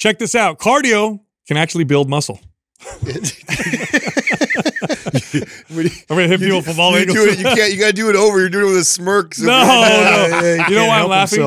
check this out. Cardio can actually build muscle. I'm gonna hit people from all you angles. it. You can't. You got to do it over. You're doing it with a smirk. So No, no. you know why I'm laughing?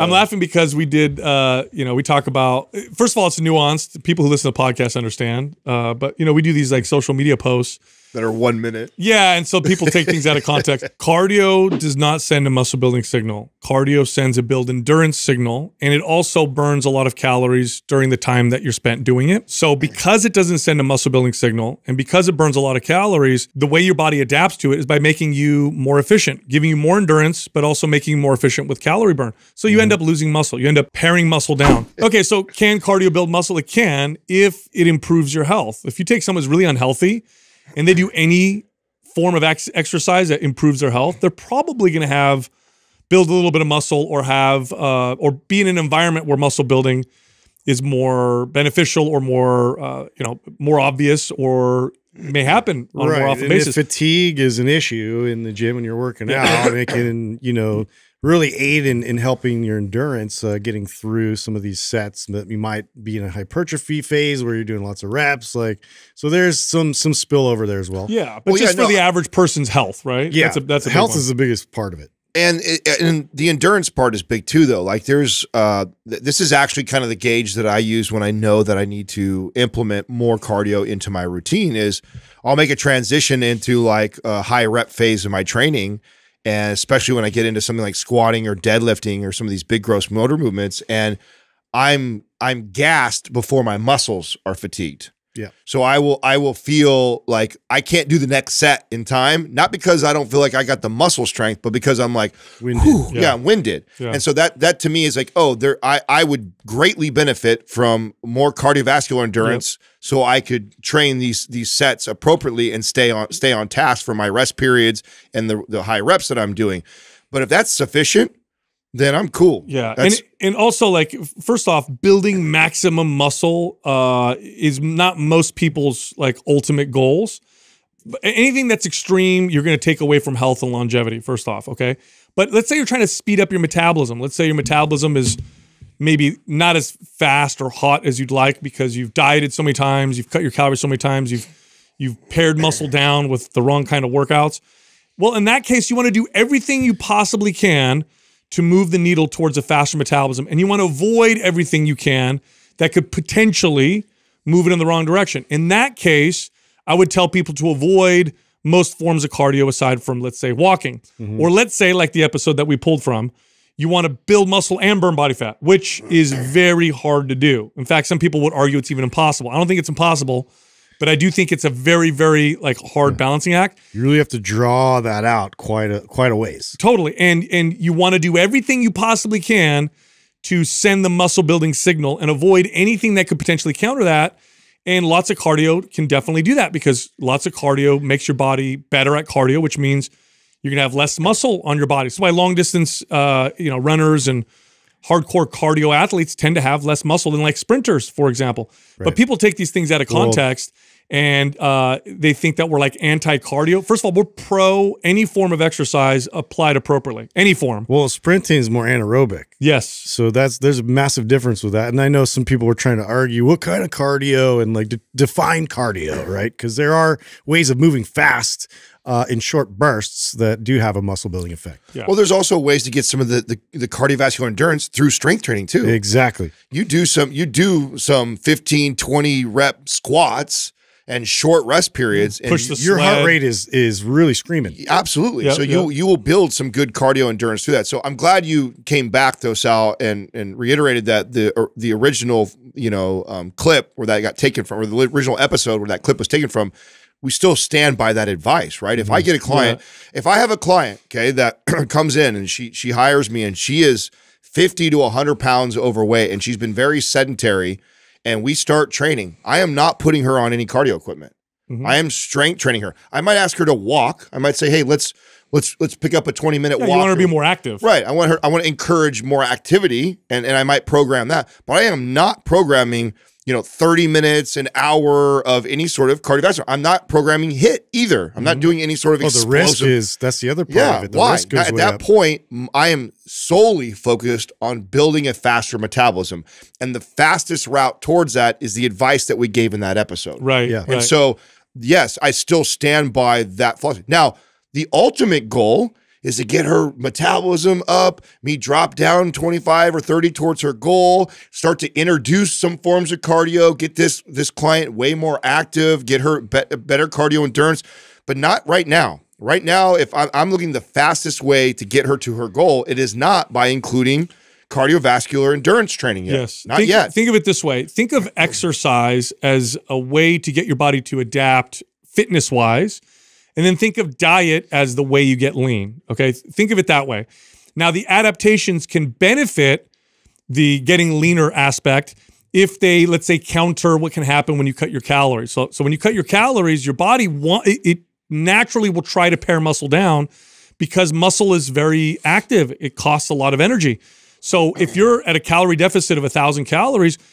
I'm laughing because we did, uh, you know, we talk about, first of all, it's nuanced. People who listen to podcasts understand. Uh, but, you know, we do these like social media posts. That are one minute. Yeah. And so people take things out of context. Cardio does not send a muscle building signal. Cardio sends a build endurance signal. And it also burns a lot of calories during the time that you're spent doing it. So because it doesn't send a muscle building signal and because it burns a lot of calories, the way your body adapts to it is by making you more efficient, giving you more endurance, but also making you more efficient with calorie burn. So you end mm-hmm. up losing muscle. You end up paring muscle down. Okay, so can cardio build muscle? It can if it improves your health. If you take someone who's really unhealthy and they do any form of ex- exercise that improves their health, they're probably going to have build a little bit of muscle or have uh, or be in an environment where muscle building is more beneficial or more uh, you know more obvious or may happen on a more often And if basis. fatigue is an issue in the gym when you're working out, it can, you know, really aid in, in helping your endurance, uh, getting through some of these sets that you might be in a hypertrophy phase where you're doing lots of reps. Like, so there's some some spillover there as well. yeah, but Well, yeah, just for no, the average person's health, right? Yeah. that's a, that's a health is the biggest part of it. and it, and the endurance part is big too though like there's uh th- this is actually kind of the gauge that i use when i know that i need to implement more cardio into my routine is i'll make a transition into like a high rep phase of my training and especially when i get into something like squatting or deadlifting or some of these big gross motor movements and i'm i'm gassed before my muscles are fatigued Yeah. so I will I will feel like I can't do the next set in time, not because I don't feel like I got the muscle strength, but because I'm like, Winded. whew, yeah. Yeah. I'm winded. Yeah. And so that that to me is like, oh, there I I would greatly benefit from more cardiovascular endurance so I could train these these sets appropriately and stay on stay on task for my rest periods and the the high reps that I'm doing. But if that's sufficient, then I'm cool. Yeah, That's, and and also like first off, building maximum muscle uh, is not most people's like ultimate goals. But anything that's extreme, you're going to take away from health and longevity. First off, okay. But let's say you're trying to speed up your metabolism. Let's say your metabolism is maybe not as fast or hot as you'd like because you've dieted so many times, you've cut your calories so many times, you've you've pared muscle down with the wrong kind of workouts. Well, in that case, you want to do everything you possibly can to move the needle towards a faster metabolism. And you want to avoid everything you can that could potentially move it in the wrong direction. In that case, I would tell people to avoid most forms of cardio aside from, let's say, walking. Mm-hmm. Or let's say, like the episode that we pulled from, you want to build muscle and burn body fat, which is very hard to do. In fact, some people would argue it's even impossible. I don't think it's impossible, but I do think it's a very, very like hard balancing act. You really have to draw that out quite a quite a ways. Totally. And and you want to do everything you possibly can to send the muscle building signal and avoid anything that could potentially counter that. And lots of cardio can definitely do that because lots of cardio makes your body better at cardio, which means you're gonna have less muscle on your body. So why long distance uh, you know, runners and hardcore cardio athletes tend to have less muscle than like sprinters, for example. But people take these things out of Well- context and uh, they think that we're like anti-cardio. First of all, we're pro any form of exercise applied appropriately. Any form. Well, sprinting is more anaerobic. Yes. So that's there's a massive difference with that. And I know some people were trying to argue what kind of cardio and like de- define cardio, right? Because there are ways of moving fast uh, in short bursts that do have a muscle building effect. Yeah. well, there's also ways to get some of the, the the cardiovascular endurance through strength training too. Exactly. you do some you do some 15 20 rep squats and short rest periods and Push the Your heart rate is is really screaming. absolutely. Yep, so you yep. you will build some good cardio endurance through that. So i'm glad you came back though sal and and reiterated that the or the original you know um, clip where that got taken from or the original episode where that clip was taken from we still stand by that advice right? If i get a client if i have a client okay that comes in and she she hires me and she is 50 to 100 pounds overweight and she's been very sedentary and we start training. I am not putting her on any cardio equipment. Mhm. i am strength training her. I might ask her to walk. I might say hey let's let's let's pick up a 20 minute Yeah, walk you want her to be more active. right. I want her i want to encourage more activity and and i might program that. But i am not programming you know, 30 minutes, an hour of any sort of cardiovascular. I'm not programming HIIT either. I'm not mm-hmm. doing any sort of Oh, the explosive. risk is that's the other part yeah, of it. The why? risk goes At that up. point, I am solely focused on building a faster metabolism. And the fastest route towards that is the advice that we gave in that episode. Right. Yeah. Right. And so, yes, I still stand by that philosophy. Now, the ultimate goal is to get her metabolism up, me drop down 25 or 30 towards her goal, start to introduce some forms of cardio, get this this client way more active, get her be- better cardio endurance, but not right now. Right now, if I'm, I'm looking the fastest way to get her to her goal, it is not by including cardiovascular endurance training yet. Yes. Not think, yet. Think of it this way. Think of exercise as a way to get your body to adapt fitness wise. And then think of diet as the way you get lean. Okay. Think of it that way. Now, the adaptations can benefit the getting leaner aspect if they, let's say, counter what can happen when you cut your calories. So, so when you cut your calories, your body want it, it naturally will try to pare muscle down because muscle is very active. It costs a lot of energy. So if you're at a calorie deficit of a thousand calories, y-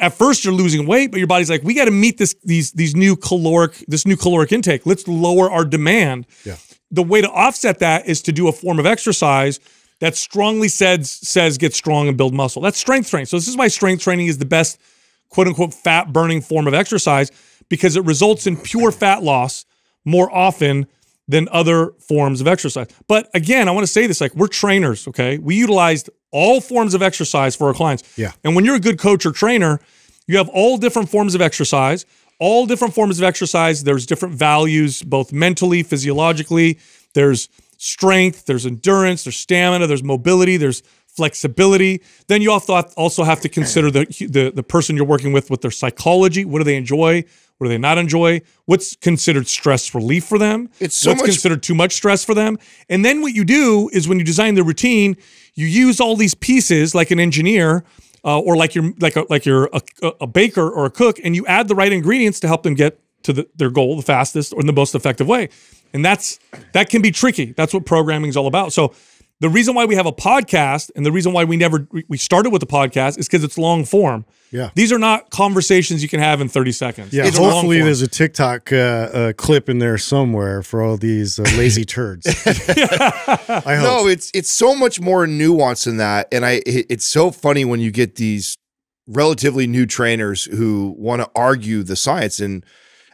at first you're losing weight, but your body's like, we got to meet this these these new caloric this new caloric intake. Let's lower our demand. Yeah. The way to offset that is to do a form of exercise that strongly says says get strong and build muscle. That's strength training. So this is why strength training is the best quote unquote fat burning form of exercise because it results in pure fat loss more often than other forms of exercise. But again, I want to say this like we're trainers, okay? We utilized all forms of exercise for our clients. Yeah. And when you're a good coach or trainer, you have all different forms of exercise, all different forms of exercise. There's different values, both mentally, physiologically. There's strength, there's endurance, there's stamina, there's mobility, there's flexibility. Then you also have, also have to consider the, the the person you're working with with their psychology. What do they enjoy? What do they not enjoy? What's considered stress relief for them? It's so What's much- considered too much stress for them? And then what you do is when you design the routine, you use all these pieces like an engineer uh, or like you're like a, like you're a, a baker or a cook, and you add the right ingredients to help them get to the, their goal the fastest or in the most effective way. And that's that can be tricky. That's what programming is all about. So the reason why we have a podcast and the reason why we never we- we started with the podcast is because it's long form. Yeah. These are not conversations you can have in 30 seconds. Yeah, These are long hopefully there's a TikTok uh, uh, clip in there somewhere for all these uh, lazy turds. I hope. No, it's it's so much more nuanced than that, and I it- it's so funny when you get these relatively new trainers who want to argue the science and.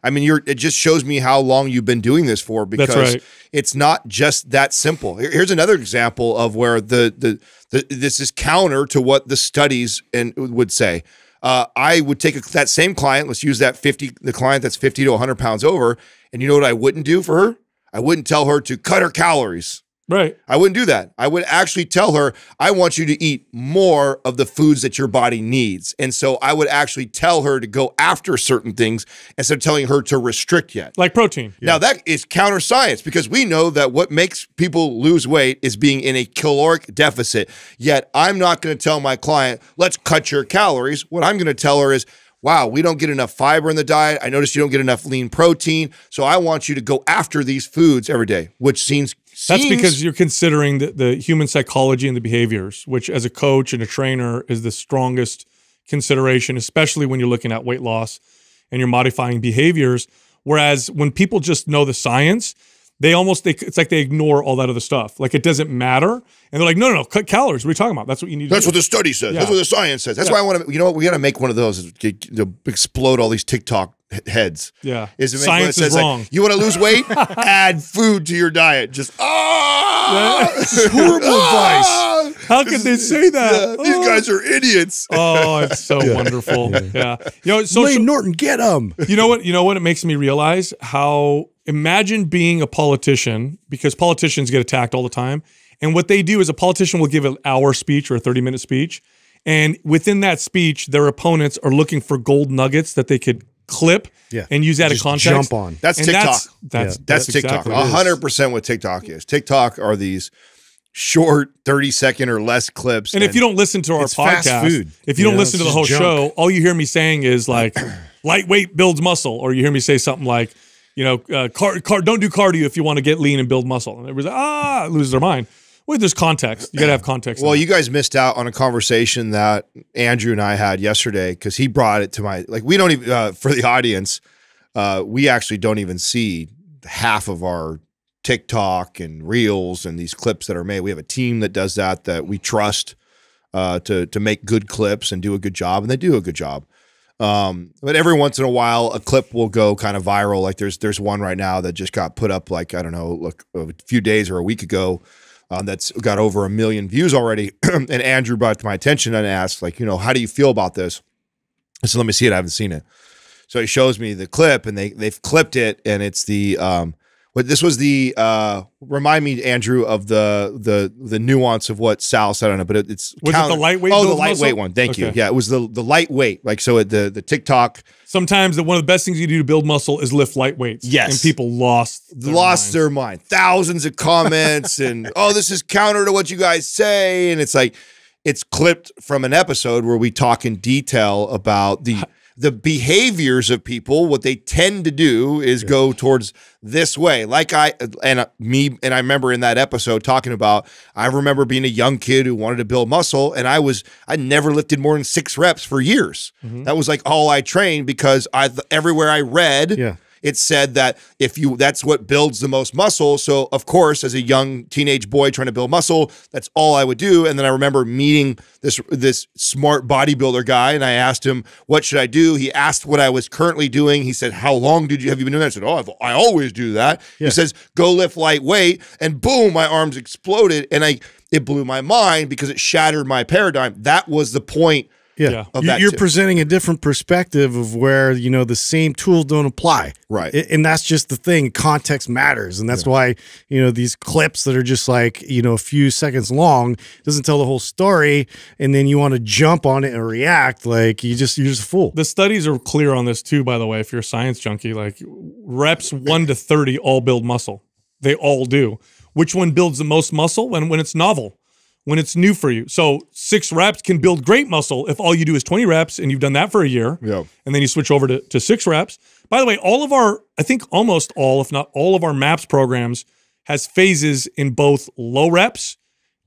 I mean, you're. It just shows me how long you've been doing this for, because right. it's not just that simple. Here's another example of where the, the the this is counter to what the studies and would say. Uh, I would take a, that same client. Let's use that fifty, the client that's fifty to one hundred pounds over, and you know what I wouldn't do for her? I wouldn't tell her to cut her calories. Right. I wouldn't do that. I would actually tell her, I want you to eat more of the foods that your body needs. And so I would actually tell her to go after certain things instead of telling her to restrict yet. Like protein. Now that is counter science because we know that what makes people lose weight is being in a caloric deficit. Yet I'm not going to tell my client, let's cut your calories. What I'm going to tell her is, wow, we don't get enough fiber in the diet. I notice you don't get enough lean protein. So I want you to go after these foods every day, which seems That's because you're considering the, the human psychology and the behaviors, which as a coach and a trainer is the strongest consideration, especially when you're looking at weight loss and you're modifying behaviors. Whereas when people just know the science, they almost they, it's like they ignore all that other stuff. Like it doesn't matter, and they're like, no, no, no, cut calories. What are you talking about? That's what you need. That's to what the study says. Yeah. That's what the science says. That's why I want to. You know what? We got to make one of those is to explode all these TikTok he- heads. Yeah. Is to make one that Science is says, like, wrong. you want to lose weight? Add food to your diet. Just ah, horrible Ah! How could they say that? Yeah, these Oh. guys are idiots. Oh, it's so wonderful. Yeah. You know, social, Layne Norton, get them. you know what? You know what? It makes me realize how imagine being a politician because politicians get attacked all the time. And what they do is a politician will give an hour speech or a 30 minute speech. And within that speech, their opponents are looking for gold nuggets that they could clip Yeah. and use that Just of context. jump on. That's And TikTok. That's, that's, Yeah. That's, TikTok. exactly A what it is. hundred percent what TikTok is. TikTok are these short, thirty second or less clips. And if you don't listen to our It's fast podcast, food. if you You don't know, listen to the whole just show, all you hear me saying is like, lightweight builds muscle, or you hear me say something like, you know, uh, car, car, don't do cardio if you want to get lean and build muscle. And everybody's like, ah, loses their mind. Well, there's context. You got to have context. Well, you guys missed out on a conversation that Andrew and I had yesterday because he brought it to my like we don't even uh, for the audience, uh, we actually don't even see half of our TikTok and reels and these clips that are made. We have a team that does that that we trust uh, to to make good clips and do a good job, and they do a good job. Um, but every once in a while, a clip will go kind of viral. Like there's there's one right now that just got put up like I don't know, look a few days or a week ago. Um, that's got over a million views already. and Andrew brought to my attention and asked, like, you know, how do you feel about this? I said, let me see it. I haven't seen it. So he shows me the clip, and they they've clipped it, and it's the um, but this was the uh, remind me, Andrew, of the the the nuance of what Sal said on it. But it, it's Was it the lightweight Oh, the lightweight muscle? one. Thank you. Yeah, it was the the lightweight. Like so, it, the the TikTok Sometimes the, one of the best things you do to build muscle is lift light weights. Yes. and people lost their lost minds. their mind. Thousands of comments and oh, this is counter to what you guys say, and it's like it's clipped from an episode where we talk in detail about the the behaviors of people. What they tend to do is go towards this way. Like I and uh, me and I remember in that episode talking about. I remember being a young kid who wanted to build muscle, and I was I never lifted more than six reps for years. Mm-hmm. That was like all I trained because I everywhere I read Yeah. It said that if you that's what builds the most muscle. So of course as a young teenage boy trying to build muscle that's all i would do. And then i remember meeting this this smart bodybuilder guy and i asked him what should i do? He asked what i was currently doing. He said how long did you have you been doing that? I said oh I've, i always do that. Yeah. he says go lift lightweight and boom my arms exploded and i it blew my mind because it shattered my paradigm. That was the point Yeah. Yeah. You, you're too. presenting a different perspective of where, you know, the same tools don't apply. Right. A- And that's just the thing. Context matters. And that's why, you know, these clips that are just like, you know, a few seconds long doesn't tell the whole story. And then you want to jump on it and react like you just, you're just a fool. The studies are clear on this too, by the way. If you're a science junkie, like reps one to 30 all build muscle. They all do. Which one builds the most muscle? When, when it's novel, when it's new for you. So six reps can build great muscle if all you do is 20 reps and you've done that for a year. Yeah. And then you switch over to, to six reps. By the way, all of our, I think almost all, if not all of our MAPS programs has phases in both low reps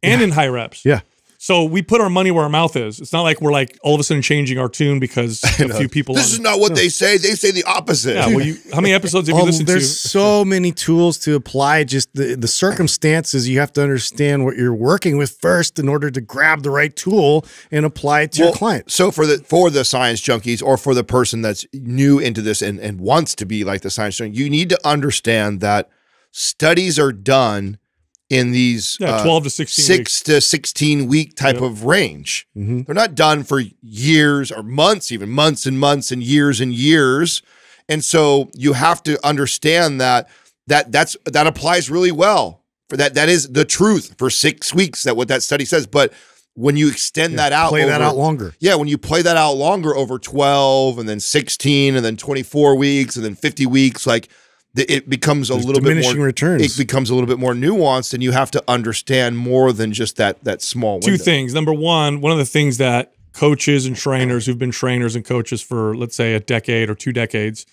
and in high reps. Yeah. So we put our money where our mouth is. It's not like we're like all of a sudden changing our tune because a few people. this on- is not what they say they say the opposite yeah. Well, you how many episodes have you Oh, listened to? there's so many tools to apply. Just the, the circumstances, you have to understand what you're working with first in order to grab the right tool and apply it to your client. So for the for the science junkies or for the person that's new into this and, and wants to be like the science junkie, you need to understand that studies are done in these Yeah, uh, 12 to 16 six weeks. to 16 week type Yep. of range. Mhm. They're not done for years or months, even months and months and years and years. And so you have to understand that that that's that applies really well for that. That is the truth for six weeks. That what that study says. But when you extend that out, Play that out longer. yeah, when you play that out longer over 12 and then 16 and then 24 weeks and then 50 weeks, like it becomes a There's little bit more returns. It becomes a little bit more nuanced and you have to understand more than just that that small two things. Number one, one of the things that coaches and trainers who've been trainers and coaches for, let's say, a decade or two decades,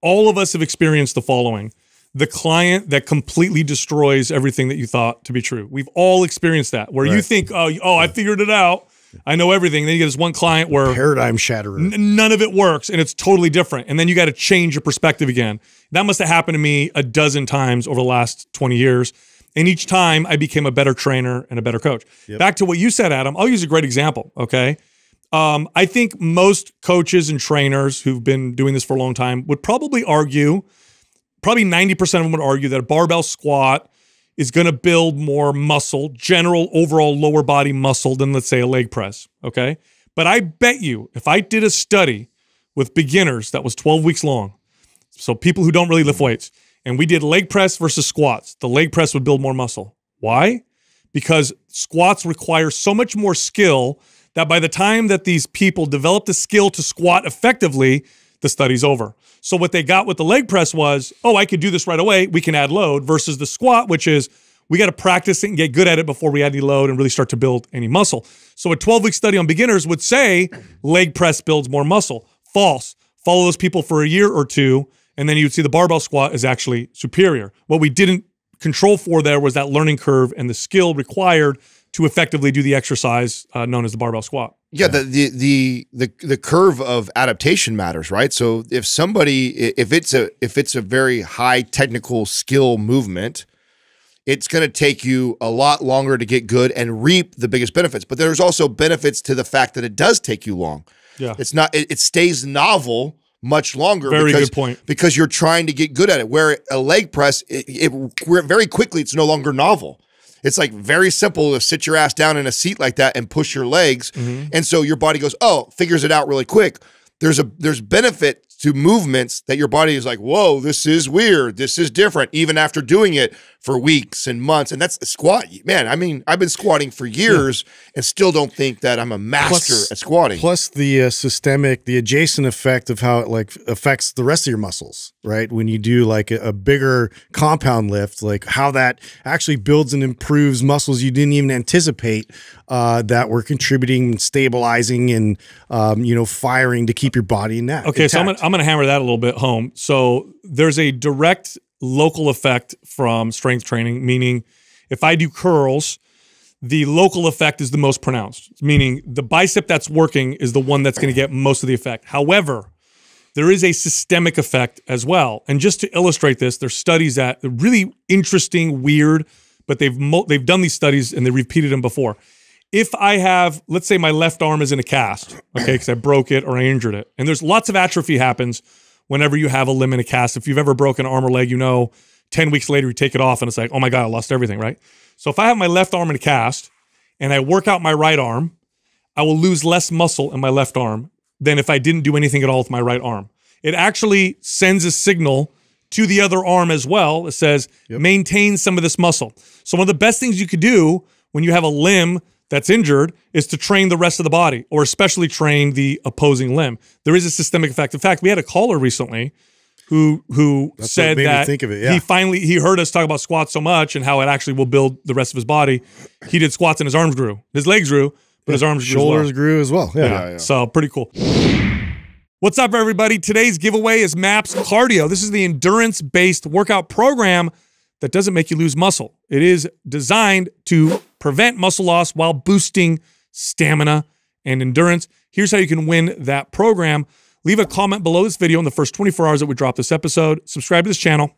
all of us have experienced the following the client that completely destroys everything that you thought to be true. We've all experienced that where you think, oh, oh, I figured it out. I know everything. Then you get this one client where Paradigm shatterer. N- none of it works and it's totally different. And then you got to change your perspective again. That must have happened to me a dozen times over the last 20 years. And each time I became a better trainer and a better coach. Back to what you said, Adam, I'll use a great example. Okay. Um, I think most coaches and trainers who've been doing this for a long time would probably argue, probably 90% of them would argue that a barbell squat is going to build more muscle, general overall lower body muscle than let's say a leg press, okay? But I bet you if I did a study with beginners that was 12 weeks long, so people who don't really lift weights, and we did leg press versus squats, the leg press would build more muscle. Why? Because squats require so much more skill that by the time that these people develop the skill to squat effectively, the study's over. So what they got with the leg press was, oh, I could do this right away. We can add load versus the squat, which is we got to practice it and get good at it before we add any load and really start to build any muscle. So a 12 week study on beginners would say leg press builds more muscle. False. Follow those people for a year or two, and then you'd see the barbell squat is actually superior. What we didn't control for there was that learning curve and the skill required to effectively do the exercise uh, known as the barbell squat. Yeah, the, the the the the curve of adaptation matters, right? So if somebody if it's a if it's a very high technical skill movement, it's going to take you a lot longer to get good and reap the biggest benefits. But there's also benefits to the fact that it does take you long. Yeah. It's not it, it stays novel much longer Very because, good point. because you're trying to get good at it. Where a leg press, it, it very quickly it's no longer novel. It's like very simple to sit your ass down in a seat like that and push your legs, Mm-hmm. and so your body goes, oh, figures it out really quick. There's a there's benefit to movements that your body is like, whoa, this is weird, this is different, even after doing it for weeks and months. And that's a squat, man. I mean, I've been squatting for years and still don't think that I'm a master Plus- at squatting. Plus the uh, systemic, the adjacent effect of how it like affects the rest of your muscles, right? When you do like a, a bigger compound lift, like how that actually builds and improves muscles you didn't even anticipate uh, that were contributing, stabilizing, and um, you know firing to keep your body in that. Okay, so I'm gonna. I'm gonna hammer that a little bit home. So there's a direct local effect from strength training, meaning if I do curls, the local effect is the most pronounced, meaning the bicep that's working is the one that's gonna get most of the effect. However, there is a systemic effect as well. And just to illustrate this, there's studies that are really interesting, weird, but they've mo- they've done these studies and they repeated them before. If I have, let's say my left arm is in a cast, okay, because I broke it or I injured it, and there's lots of atrophy happens whenever you have a limb in a cast. If you've ever broken an arm or leg, you know, 10 weeks later you take it off and it's like, oh my God, I lost everything, right? So if I have my left arm in a cast and I work out my right arm, I will lose less muscle in my left arm than if I didn't do anything at all with my right arm. It actually sends a signal to the other arm as well. It says, maintain some of this muscle. So, one of the best things you could do when you have a limb that's injured is to train the rest of the body, or especially train the opposing limb. There is a systemic effect. In fact, we had a caller recently who who That's said that think of it, yeah. he finally he heard us talk about squats so much and how it actually will build the rest of his body. He did squats and his arms grew, his legs grew, but his arms grew as well. shoulders grew as well. Yeah. Yeah, yeah. So pretty cool. What's up, everybody? Today's giveaway is MAPS Cardio. This is the endurance based workout program that doesn't make you lose muscle. It is designed to prevent muscle loss while boosting stamina and endurance. Here's how you can win that program. Leave a comment below this video in the first 24 hours that we drop this episode. Subscribe to this channel.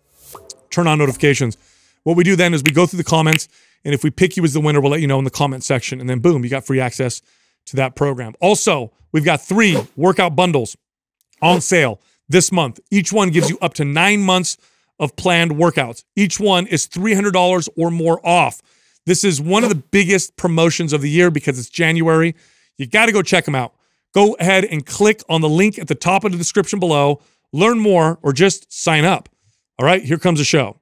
Turn on notifications. What we do then is we go through the comments, and if we pick you as the winner, we'll let you know in the comment section. And then boom, you got free access to that program. Also, we've got three workout bundles on sale this month. Each one gives you up to nine months of planned workouts. Each one is $300 or more off. This is one of the biggest promotions of the year because it's January. You got to go check them out. Go ahead and click on the link at the top of the description below. Learn more or just sign up. All right, here comes the show.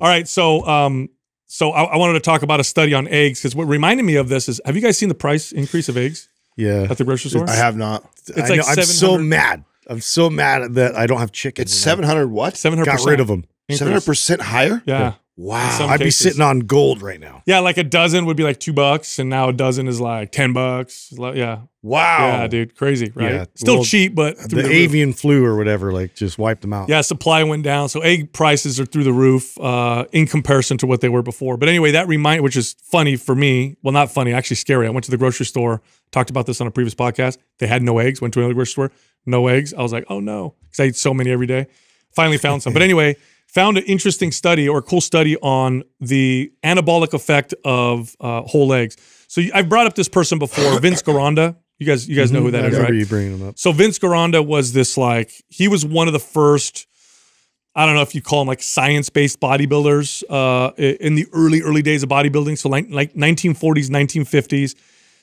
All right, so um, so I, I wanted to talk about a study on eggs because what reminded me of this is have you guys seen the price increase of eggs Yeah. at the grocery store? I have not. It's I like know, I'm so mad. I'm so mad that I don't have chicken. It's 700 what? Seven hundred Got rid of them. 700% higher? Yeah. Wow. I'd be sitting on gold right now. Yeah, like a dozen would be like two bucks, and now a dozen is like ten bucks. Yeah, Wow. yeah, dude, crazy, right? Yeah, Still well, cheap, but The, the, avian flu or whatever, like just wiped them out. Yeah, supply went down, so egg prices are through the roof uh, in comparison to what they were before. But anyway, that remind, which is funny for me. Well, not funny, actually scary. I went to the grocery store, talked about this on a previous podcast. They had no eggs. Went to another grocery store, no eggs. I was like, oh no, because I eat so many every day. Finally found some. But anyway, found an interesting study or a cool study on the anabolic effect of uh, whole eggs. So I've brought up this person before, Vince Gironda. You guys, you guys know who that I is, right? you bringing them up. So Vince Gironda was this like he was one of the first. I don't know if you call them like science-based bodybuilders uh, in the early early days of bodybuilding. So like like 1940s, 1950s.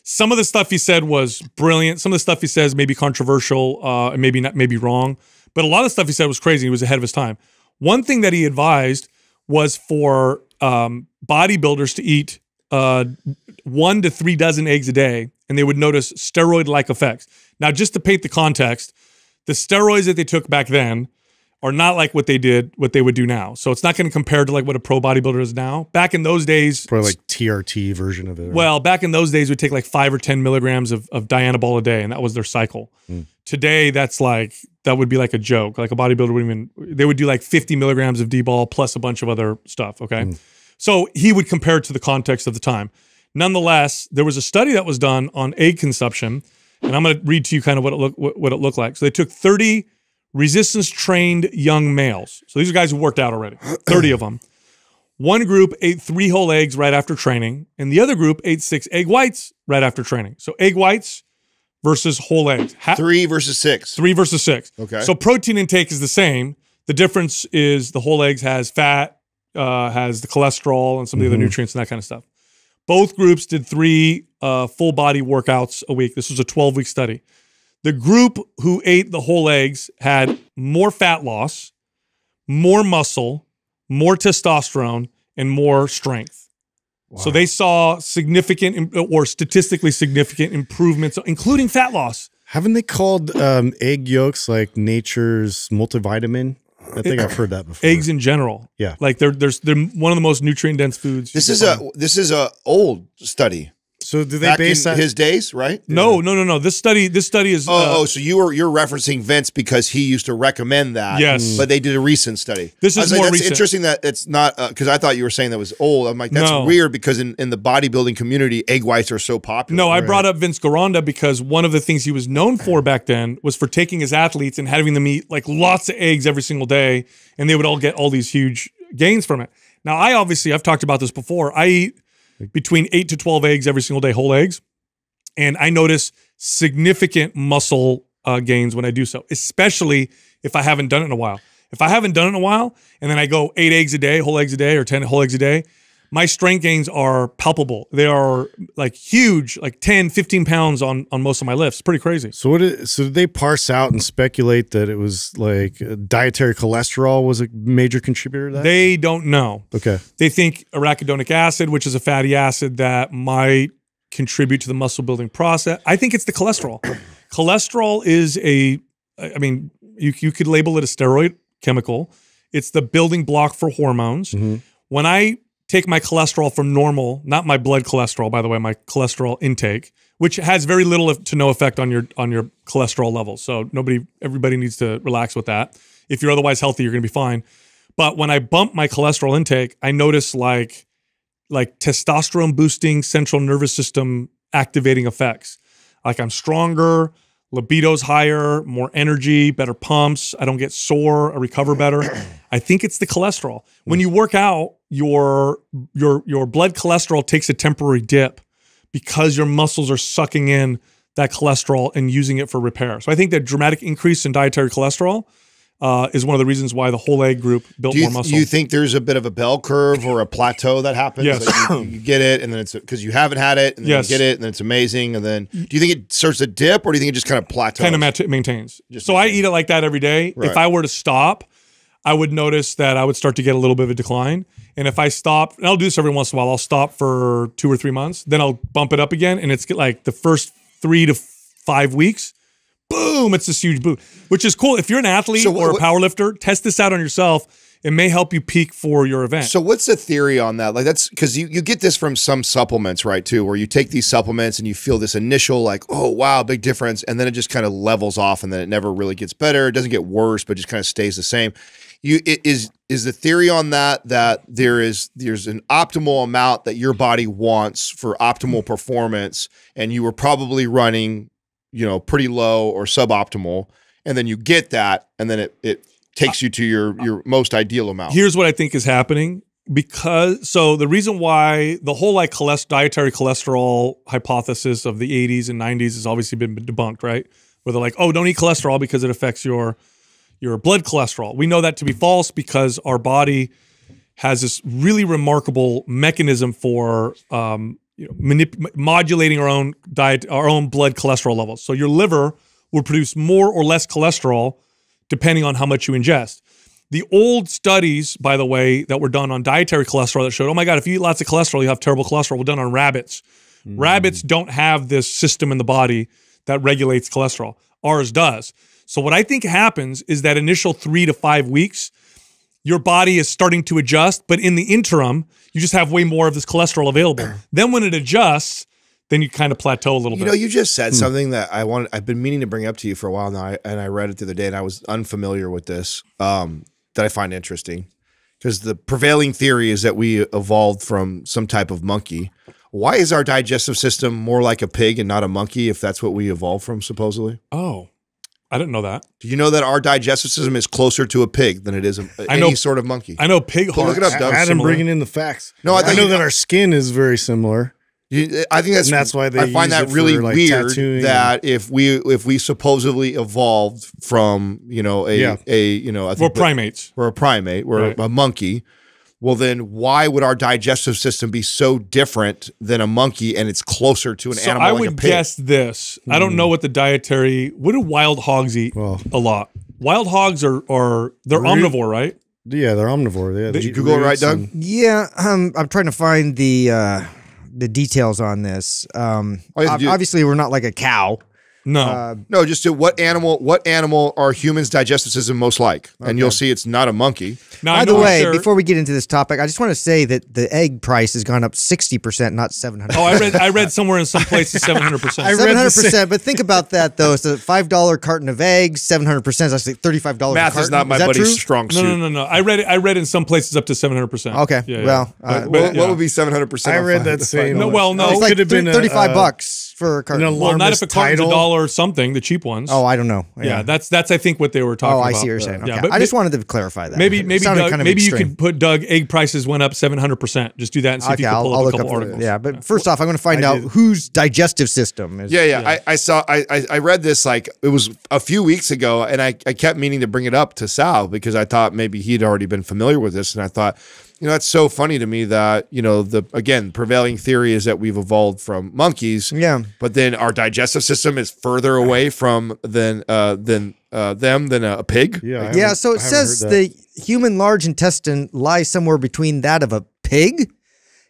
Some of the stuff he said was brilliant. Some of the stuff he says may be controversial uh, and maybe not maybe wrong. But a lot of the stuff he said was crazy. He was ahead of his time. One thing that he advised was for um, bodybuilders to eat uh, one to three dozen eggs a day, and they would notice steroid-like effects. Now, just to paint the context, the steroids that they took back then are not like what they did, what they would do now. So it's not going to compare to like what a pro bodybuilder is now. Back in those days, Probably like TRT version of it. right? well, back in those days, we'd take like five or 10 milligrams of, of Dianabol a day, and that was their cycle. Hmm. Today, that's like, that would be like a joke. Like a bodybuilder would even they would do like 50 milligrams of D-ball plus a bunch of other stuff. Okay. Mm. So he would compare it to the context of the time. Nonetheless, there was a study that was done on egg consumption, and I'm going to read to you kind of what it look what, what it looked like. So they took 30 resistance trained young males. So these are guys who worked out already. 30 of them. One group ate three whole eggs right after training, and the other group ate six egg whites right after training. So egg whites versus whole eggs. Ha- Three versus six. Three versus six. Okay. So protein intake is the same. The difference is the whole eggs has fat, uh, has the cholesterol, and some of the other Mhm. nutrients and that kind of stuff. Both groups did three uh, full body workouts a week. This was a 12 week study. The group who ate the whole eggs had more fat loss, more muscle, more testosterone, and more strength. So they saw significant or statistically significant improvements, including fat loss. Haven't they called um, egg yolks like nature's multivitamin? I think I've heard that before. eggs in general. Yeah. like they're there's they're one of the most nutrient dense foods. This is can a this is a old study. So do they Back base in that? his days, right? no no no no. This study this study is Oh, uh, oh, so you were you're referencing Vince because he used to recommend that. Yes. but they did a recent study. This is was like, more that's recent. interesting that it's not because I thought you were saying that was old. I'm like that's No. weird because in, in the bodybuilding community, egg whites are so popular. no. I brought up Vince Gironda because one of the things he was known for back then was for taking his athletes and having them eat like lots of eggs every single day, and they would all get all these huge gains from it. Now I obviously I've talked about this before. I eat between eight to twelve eggs every single day, whole eggs, and I notice significant muscle uh, gains when I do so, especially if I haven't done it in a while. If I haven't done it in a while, and then I go eight eggs a day, whole eggs a day, or ten whole eggs a day, my strength gains are palpable. They are like huge, like 10, 15 pounds on on most of my lifts. Pretty crazy. So what? Did, so did they parse out and speculate that it was like uh, dietary cholesterol was a major contributor to that? They don't know. okay. They think arachidonic acid, which is a fatty acid that might contribute to the muscle building process. I think it's the cholesterol. cholesterol is a, I mean, you, you could label it a steroid chemical. It's the building block for hormones. Mhm. When I take my cholesterol from normal, not my blood cholesterol, by the way, my cholesterol intake, which has very little to no effect on your on your cholesterol levels. So nobody, everybody needs to relax with that. If you're otherwise healthy, you're going to be fine. But when I bump my cholesterol intake, I notice like like testosterone boosting central nervous system activating effects. Like I'm stronger, libido's higher, more energy, better pumps, I don't get sore, I recover better. I think it's the cholesterol. When mm. you work out, your your your blood cholesterol takes a temporary dip because your muscles are sucking in that cholesterol and using it for repair. So I think that dramatic increase in dietary cholesterol uh, is one of the reasons why the whole egg group built Do you, more muscle. Do you think there's a bit of a bell curve or a plateau that happens? Yes. Like you, you get it, and then it's because you haven't had it, and then Yes. you get it, and then it's amazing, and then do you think it starts to dip, or do you think it just kind of plateaus? kind of maintains. Just so I eat it like that every day. Right. If I were to stop, I would notice that I would start to get a little bit of a decline. And if I stop, and I'll do this every once in a while, I'll stop for two or three months, then I'll bump it up again. And it's like the first three to five weeks, boom, it's this huge boom, which is cool. If you're an athlete So or a power lifter, test this out on yourself. It may help you peak for your event. So what's the theory on that? Like that's because you, you get this from some supplements, right? Too, where you take these supplements and you feel this initial like, oh wow, big difference, and then it just kind of levels off, and then it never really gets better. It doesn't get worse, but just kind of stays the same. You it is is the theory on that that there is there's an optimal amount that your body wants for optimal performance, and you were probably running, you know, pretty low or suboptimal, and then you get that, and then it it takes you to your your most ideal amount. Here's what I think is happening because so the reason why the whole like cholest- dietary cholesterol hypothesis of the 80s and 90s has obviously been debunked, right? Where they're like, oh, don't eat cholesterol because it affects your your blood cholesterol. We know that to be false because our body has this really remarkable mechanism for um, you know, manip- modulating our own diet, our own blood cholesterol levels. So your liver will produce more or less cholesterol depending on how much you ingest. The old studies, by the way, that were done on dietary cholesterol that showed, oh my God, if you eat lots of cholesterol, you have terrible cholesterol, were done on rabbits. Mm. Rabbits don't have this system in the body that regulates cholesterol. Ours does. So what I think happens is that initial three to five weeks, your body is starting to adjust, but in the interim, you just have way more of this cholesterol available. then when it adjusts, then you kind of plateau a little You bit. You know, you just Hmm. said something that I wanted. I've been meaning to bring up to you for a while now, and I read it the other day, and I was unfamiliar with this. Um, that I find interesting because the prevailing theory is that we evolved from some type of monkey. Why is our digestive system more like a pig and not a monkey? If that's what we evolved from, supposedly. oh, I didn't know that. Do you know that our digestive system is closer to a pig than it is a, I any know- sort of monkey? I know pig hearts. look it up, Doug. Adam similar. bringing in the facts. No, I I, know you- that our skin is very similar. You, I think that's And that's why they I find that really for, like, weird tattooing that if we if we supposedly evolved from you know a Yeah. a you know I We're primates. we're a primate we're Right. a monkey. Well, then why would our digestive system be so different than a monkey and it's closer to an So animal I like would a pig? guess this. I don't know what the dietary. What do wild hogs eat? Well- a lot. Wild hogs are are they're Root- omnivore, right? Yeah, they're omnivore. Yeah, they Did you Google it right, Doug? and- Yeah, um, I'm trying to find the uh, the details on this. Um, All you have to ob- do- obviously, we're not like a cow. No. Uh, No, just to what animal what animal are humans' digestive system most like? And you'll see it's not a monkey. now, by the way, sure- before we get into this topic, I just want to say that the egg price has gone up 60%, not 700 oh, I read I read somewhere in some places seven hundred percent. read Seven the hundred same- percent, but think about that though. It's a five dollar carton of eggs. Seven hundred percent is actually thirty five dollars. Math is not my that buddy's true? strong No, suit. no, no, no. I read. I read in some places up to seven hundred percent. Okay, Yeah, well, uh, What, but, what would be seven hundred percent? I read that same. No, well, no. It It's like could have been thirty-five uh, bucks for a carton. an Well, not if alarmist a carton's a title. Dollar or something. The cheap ones. oh, I don't know. yeah. That's that's I think what they were talking Oh, about. I see what you're saying. Okay. Yeah, but I just wanted to clarify that. maybe maybe Doug, kind of maybe you could put Doug egg prices went up seven hundred percent. Just do that and see if you can I'll, pull I'll up a couple up. articles. Yeah, but first off, I'm going to find I out did. whose digestive system is. Yeah, yeah. I, I saw. I, I I read this like it was a few weeks ago, and I I kept meaning to bring it up to Sal because I thought maybe he'd already been familiar with this, and I thought, you know, that's so funny to me that you know the again prevailing theory is that we've evolved from monkeys. Yeah. But then our digestive system is further away from than uh than uh them than a pig. Yeah, Yeah, so it says the human large intestine lies somewhere between that of a pig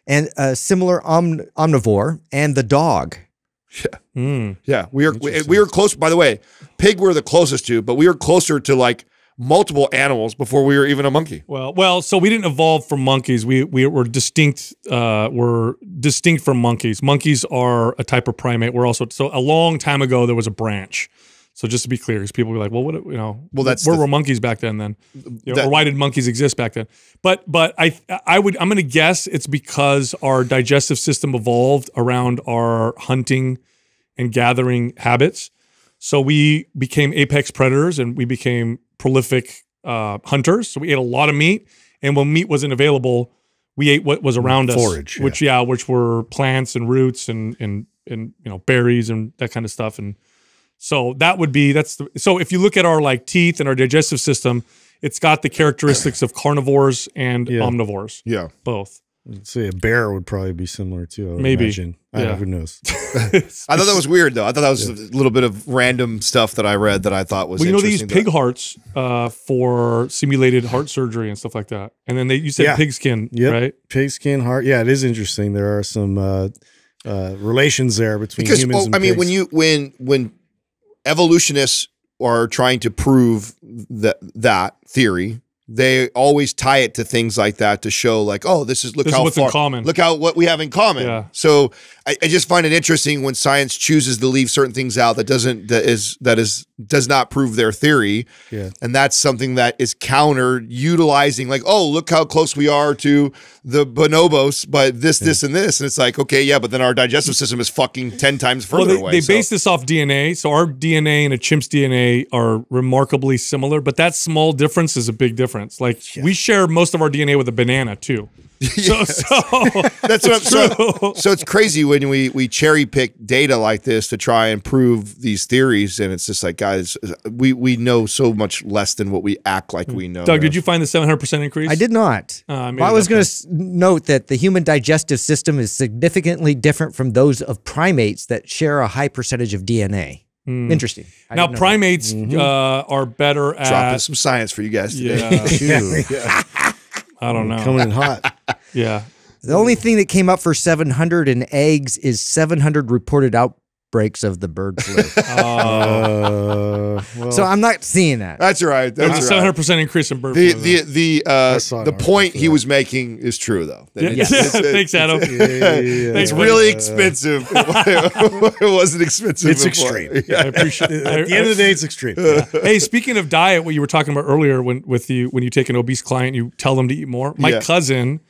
and a similar omn- omnivore and the dog. Mm. Yeah, we are we, we are close. By the way, pig we're the closest to, but we are closer to like multiple animals before we were even a monkey. Well, well, so we didn't evolve from monkeys. We we were distinct. Uh, we're distinct from monkeys. Monkeys are a type of primate. We're also so a long time ago there was a branch. So just to be clear, because people were like, "Well, what you know? Well, that's where the- were monkeys back then? Then, you know, That- or why did monkeys exist back then? But but I I would I'm going to guess it's because our digestive system evolved around our hunting and gathering habits. So we became apex predators and we became prolific uh, hunters. So we ate a lot of meat, and when meat wasn't available, we ate what was around us, Forage, yeah. which yeah, which were plants and roots and and and you know berries and that kind of stuff. And so that would be that's the so if you look at our like teeth and our digestive system, it's got the characteristics of carnivores and Yeah. omnivores, Yeah. both. I'd say a bear would probably be similar too. I would Maybe. Imagine. I Yeah. don't know, who knows? I thought that was weird though. I thought that was a little bit of random stuff that I read that I thought was Well, you know they use interesting pig hearts uh, for simulated heart surgery and stuff like that. And then they you said Yeah. pig skin, Yep. right? Pigskin heart. Yeah, it is interesting. There are some uh, uh, relations there between because humans well, and I mean pigs. when you when when evolutionists are trying to prove that that theory they always tie it to things like that to show like oh this is look This is how in far common. look how what we have in common Yeah. so I, I just find it interesting when science chooses to leave certain things out that doesn't that is that is does not prove their theory Yeah. and that's something that is counter utilizing like oh look how close we are to the bonobos but this this and this and it's like okay yeah but then our digestive system is fucking 10 times further Well, they, away they so- base this off DNA. So our DNA and a chimp's DNA are remarkably similar, but that small difference is a big difference. Like we share most of our DNA with a banana too. So, so That's what I'm so, true. so it's crazy when we we cherry pick data like this to try and prove these theories, and it's just like guys, we we know so much less than what we act like we know. Doug, did you find the 700% increase? I did not. Uh, I Well, I was going to note that the human digestive system is significantly different from those of primates that share a high percentage of DNA. Interesting. I Hmm. Now primates Mm-hmm. uh, are better at dropping some science for you guys today? Yeah, yeah. I don't know. coming in hot. Yeah. The only thing that came up for 700 in eggs is 700 reported outbreaks of the bird flu. Uh, well, so I'm not seeing that. That's right. That's a right. 700% increase in bird The flu. the the uh, the point he was making is true though. Yeah. it's- it's- it's- Thanks, Adam. yeah, yeah, yeah. It's really expensive. it wasn't expensive. It's before. extreme. Yeah. I appreciate it. At the end of the day, it's extreme. hey, speaking of diet, what you were talking about earlier when with you when you take an obese client, you tell them to eat more. My Yeah. cousin,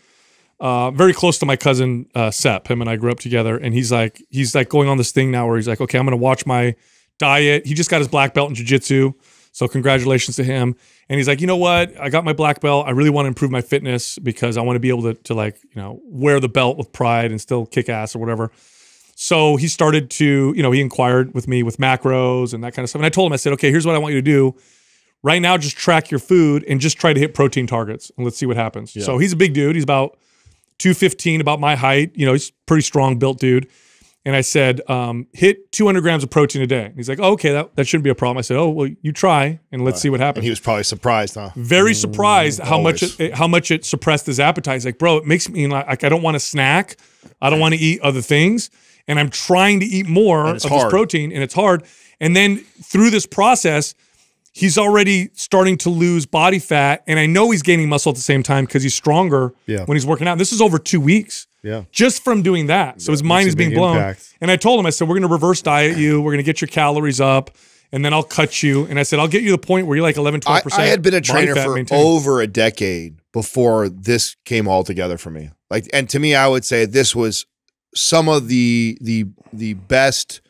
uh, very close to my cousin uh, Sep, him and I grew up together, and he's like he's like going on this thing now where he's like, okay, I'm gonna watch my diet. He just got his black belt in jujitsu, so congratulations to him. And he's like, you know what? I got my black belt. I really want to improve my fitness because I want to be able to to like you know wear the belt with pride and still kick ass or whatever. So he started to, you know, he inquired with me with macros and that kind of stuff. And I told him, I said, okay, here's what I want you to do. Right now, just track your food and just try to hit protein targets and let's see what happens. So he's a big dude. He's about 215, about my height. You know, he's pretty strong built dude. And I said, um, hit 200 grams of protein a day. And he's like, oh, okay, that, that shouldn't be a problem. I said, oh, well, you try and let's see what happens And he was probably surprised, huh? very surprised how much always. it, how much it suppressed his appetite. He's like, bro, it makes me like, like I don't want to snack, I don't want to eat other things, and I'm trying to eat more of it's this protein, and it's hard. And then through this process, he's already starting to lose body fat, and I know he's gaining muscle at the same time because he's stronger Yeah. when he's working out. This is over two weeks Yeah. just from doing that. So his mind is being blown. impact. And I told him, I said, we're going to reverse diet you. We're going to get your calories up. And then I'll cut you. And I said, I'll get you to the point where you're like 11, 12%. I, I had been a trainer for maintained. over a decade before this came all together for me. Like, and to me, I would say this was some of the the the best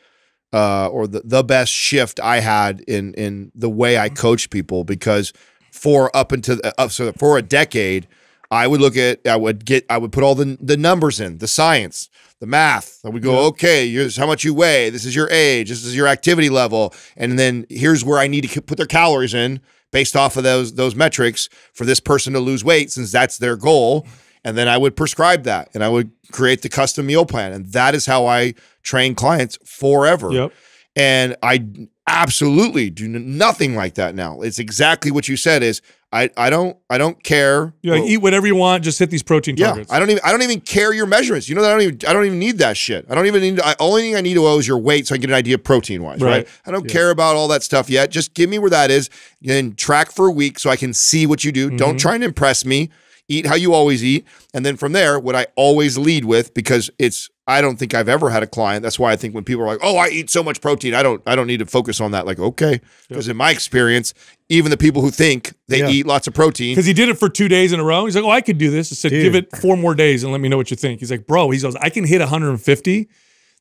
uh, or the the best shift I had in in the way I coach people because for up until up so for a decade, I would look at I would get I would put all the the numbers in the science. The math. I would go, okay, here's how much you weigh. This is your age. This is your activity level. And then here's where I need to put their calories in based off of those those metrics for this person to lose weight since that's their goal and then I would prescribe that and I would create the custom meal plan and that is how I train clients forever Yep. and I absolutely do nothing like that now it's exactly what you said is I I don't I don't care like, Well, eat whatever you want, just hit these protein yeah, targets. I don't even I don't even care your measurements. You know that I don't even I don't even need that shit. I don't even need. I, only thing I need to know is your weight, so I can get an idea protein wise. Right. Right. I don't care about all that stuff yet. Just give me where that is, and track for a week so I can see what you do. Mm-hmm. Don't try and impress me. Eat how you always eat, and then from there, what I always lead with because it's. I don't think I've ever had a client. That's why I think when people are like, "Oh, I eat so much protein," I don't. I don't need to focus on that. Like, okay, because in my experience, even the people who think they Yeah. eat lots of protein, Because he did it for two days in a row. He's like, oh, I could do this. I said, Dude. give it four more days and let me know what you think. He's like, bro, he goes, I can hit 150.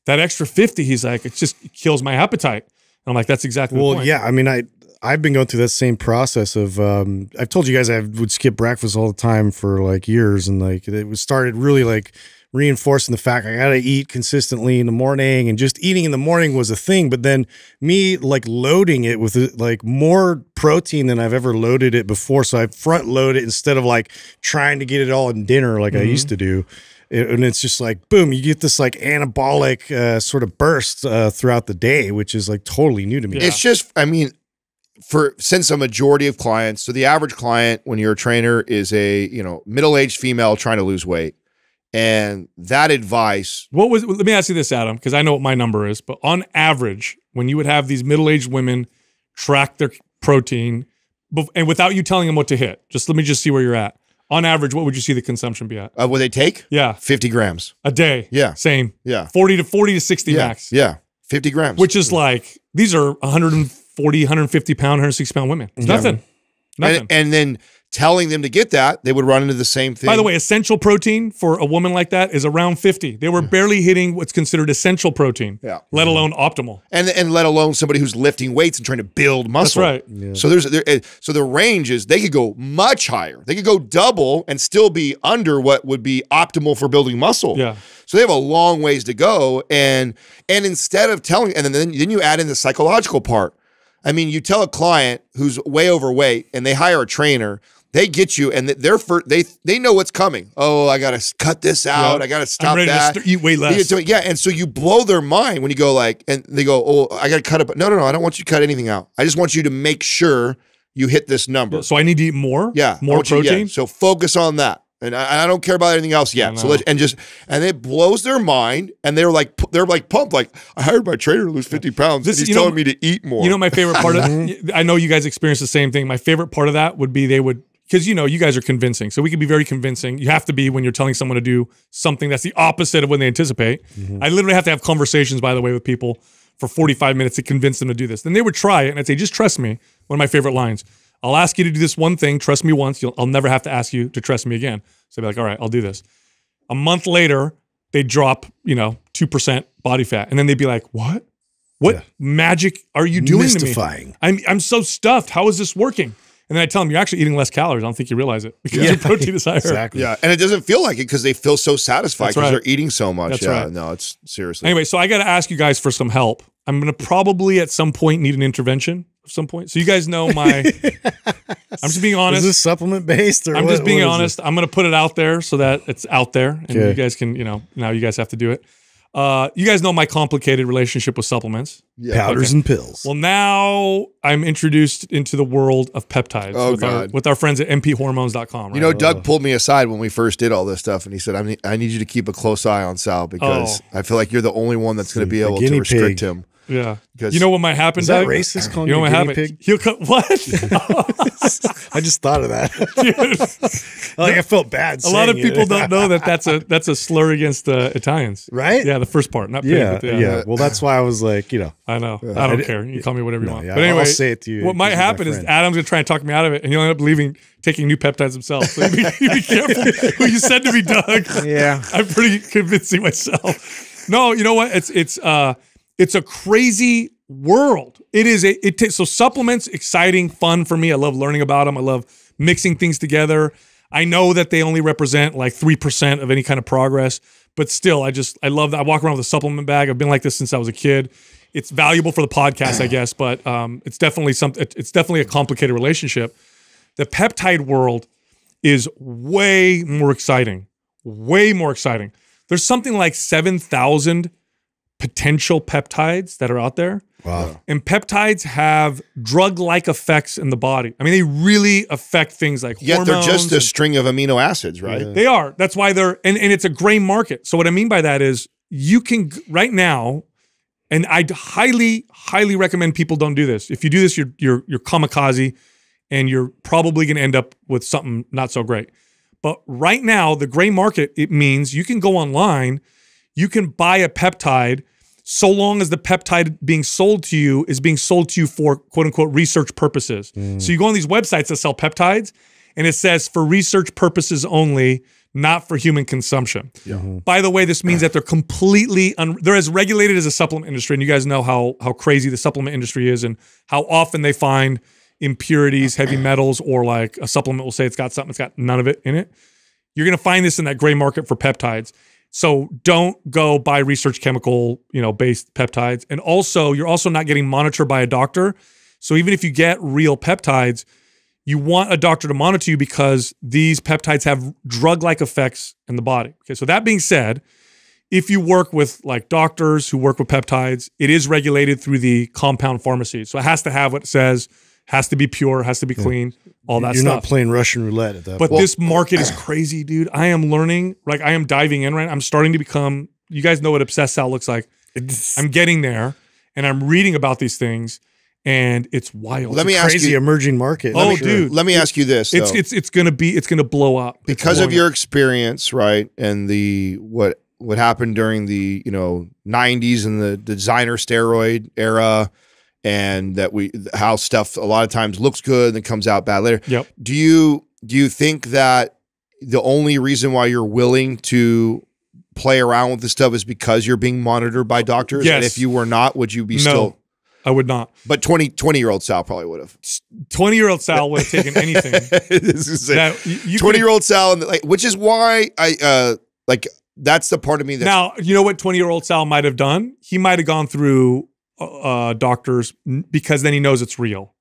That extra 50, he's like, it just kills my appetite. And I'm like, that's exactly the Well, yeah. I mean, I I've been going through that same process of. Um, I've told you guys I would skip breakfast all the time for like years, and like it was started really like reinforcing the fact I gotta eat consistently in the morning, and just eating in the morning was a thing. But then me like loading it with like more protein than I've ever loaded it before, so I front load it instead of like trying to get it all in dinner like I used to do. It- and it's just like boom, you get this like anabolic uh, sort of burst uh, throughout the day, which is like totally new to me. It's just, I mean, for since a majority of clients, so the average client when you're a trainer is a you know middle aged female trying to lose weight, and that advice. What was, let me ask you this, Adam, because I know what my number is, but on average, when you would have these middle aged women track their protein and without you telling them what to hit, just let me just see where you're at. On average, what would you see the consumption be at? Uh, what they take? Yeah, Fifty grams. a day. Yeah. Same. Yeah. 40 to 40 to 60 Yeah. max. Yeah. Fifty grams. which is like these are 140 150 pound 160 pound women it's nothing nothing and, and then telling them to get that, they would run into the same thing. by the way essential protein for a woman like that is around 50 they were barely hitting what's considered essential protein Yeah. let alone optimal and and let alone somebody who's lifting weights and trying to build that's muscle. right So there's there, uh, so the range is they could go much higher. They could go double and still be under what would be optimal for building muscle. Yeah. So they have a long ways to go. And and instead of telling, and then then you add in the psychological part. I mean, you tell a client who's way overweight and they hire a trainer. They get you, and they're for they they know what's coming. Oh, I gotta cut this out. Yeah. I gotta I'm stop ready to that. st- eat way less. to. Yeah, and so you blow their mind when you go like, and they go, "Oh, I got to cut it." No, no, no, I don't want you to cut anything out. I just want you to make sure you hit this number. so i need to eat more Yeah, more want you- yeah. protein So focus on that. And I, I don't care about anything else yet. So know. let and just and it blows their mind, and they're like they're like pumped. Like I hired my trainer to lose fifty pounds. This- and he's you know- telling me to eat more. You know, my favorite part of I know you guys experience the same thing. My favorite part of that would be they would because you know you guys are convincing, so we can be very convincing. You have to be when you're telling someone to do something that's the opposite of what they anticipate. Mm-hmm. I literally have to have conversations, by the way, with people for 45 minutes to convince them to do this. Then they would try it, and I'd say, just trust me. One of my favorite lines. I'll ask you to do this one thing. Trust me once. You'll, I'll never have to ask you to trust me again. So I'd be like, all right, I'll do this. A month later, they drop, you know, two percent body fat, and then they'd be like, what? What Yeah. magic are you doing to me? Mystifying. I'm I'm so stuffed. How is this working? And then I tell them you're actually eating less calories. I don't think you realize it because your protein is higher. Exactly. yeah, and it doesn't feel like it because they feel so satisfied because right. they're eating so much. That's yeah, right. no, it's seriously. Anyway, so I got to ask you guys for some help. I'm going to probably at some point need an intervention at some point. So you guys know my. I'm just being Is honest. this supplement based or I'm what- just being what is honest. I'm going to put it out there so that it's out there, and Okay. you guys can, you know, now you guys have to do it. Uh, you guys know my complicated relationship with supplements. yeah. Powders okay. and pills. Well, now I'm introduced into the world of peptides Oh, with, our, God. with our friends at mphormones.com. Right? You know, Doug pulled me aside when we first did all this stuff, and he said, "I need, I need you to keep a close eye on Sal because Oh. I feel like you're the only one that's going to be able to restrict pig. him." Yeah. Because You know what might happen? Is that Doug? racist calling You know what a guinea happened? pig? He'll cut what? I just thought of that. Dude, like I felt bad. a lot of saying it. people don't know that that's a that's a slur against uh, Italians. right? Yeah, the first part, not pig, Yeah, but yeah. Well, that's why I was like, you know, I know. I I don't di- care. You call me whatever you No, want. yeah, but I'll anyway, say it to you What might happen is. Adam's gonna try and talk me out of it, and you'll end up leaving, taking new peptides himself. So you be, you be careful who you said to me, Doug. Yeah. I'm pretty convincing myself. No, you know what? It's it's uh it's a crazy world. It is a it so supplements exciting, fun for me. I love learning about them. I love mixing things together. I know that they only represent like 3% of any kind of progress, but still I just I love that. I walk around with a supplement bag. I've been like this since I was a kid. It's valuable for the podcast, I guess, but um it's definitely something it's definitely a complicated relationship. The peptide world is way more exciting. Way more exciting. There's something like 7,000 potential peptides that are out there. wow. And peptides have drug-like effects in the body. I mean, they really affect things like yet they're just a string of amino acids, right? they are. That's why they're and, and it's a gray market. So what I mean by that is you can right now, and I'd highly, highly recommend people don't do this. If you do this, you're you're you're kamikaze and you're probably gonna end up with something not so great. But right now, the gray market, it means you can go online, you can buy a peptide so long as the peptide being sold to you is being sold to you for quote unquote research purposes. Mm. So you go on these websites that sell peptides and it says for research purposes only, not for human consumption. By the way, this means that they're completely un- they're as regulated as a supplement industry, and you guys know how how crazy the supplement industry is, and how often they find impurities, heavy metals, or like a supplement will say it's got something, it's got none of it in it. You're gonna find this in that gray market for peptides. So don't go buy research chemical, you know, based peptides. And also, you're also not getting monitored by a doctor. So even if you get real peptides, you want a doctor to monitor you because these peptides have drug-like effects in the body. Okay, so that being said, if you work with like doctors who work with peptides, it is regulated through the compound pharmacy. So it has to have what it says, has to be pure, has to be clean, all that You're stuff. not playing Russian roulette at that But point. this market is crazy, dude. I am learning, like I am diving in right. I'm starting to become. You guys know what obsessed Sal looks like. I'm getting there, and I'm reading about these things, and it's wild. Let me ask crazy you emerging market. Oh, sure. dude. Let me ask you this: it's though. it's it's gonna be it's gonna blow up It's because of your up. experience, right, and the what what happened during the you know '90s and the designer steroid era, and that we how stuff a lot of times looks good and then comes out bad later. Yep. Do you do you think that the only reason why you're willing to play around with this stuff is because you're being monitored by doctors? And Yes. if you were not, would you be No. still? I would not. But 20, 20 year old Sal probably would have. Twenty year old Sal would have taken anything. this is that you, you twenty year old Sal, and like, which is why I uh like that's the part of me that Now you know what twenty year old Sal might have done. He might have gone through uh, doctors because then he knows it's real.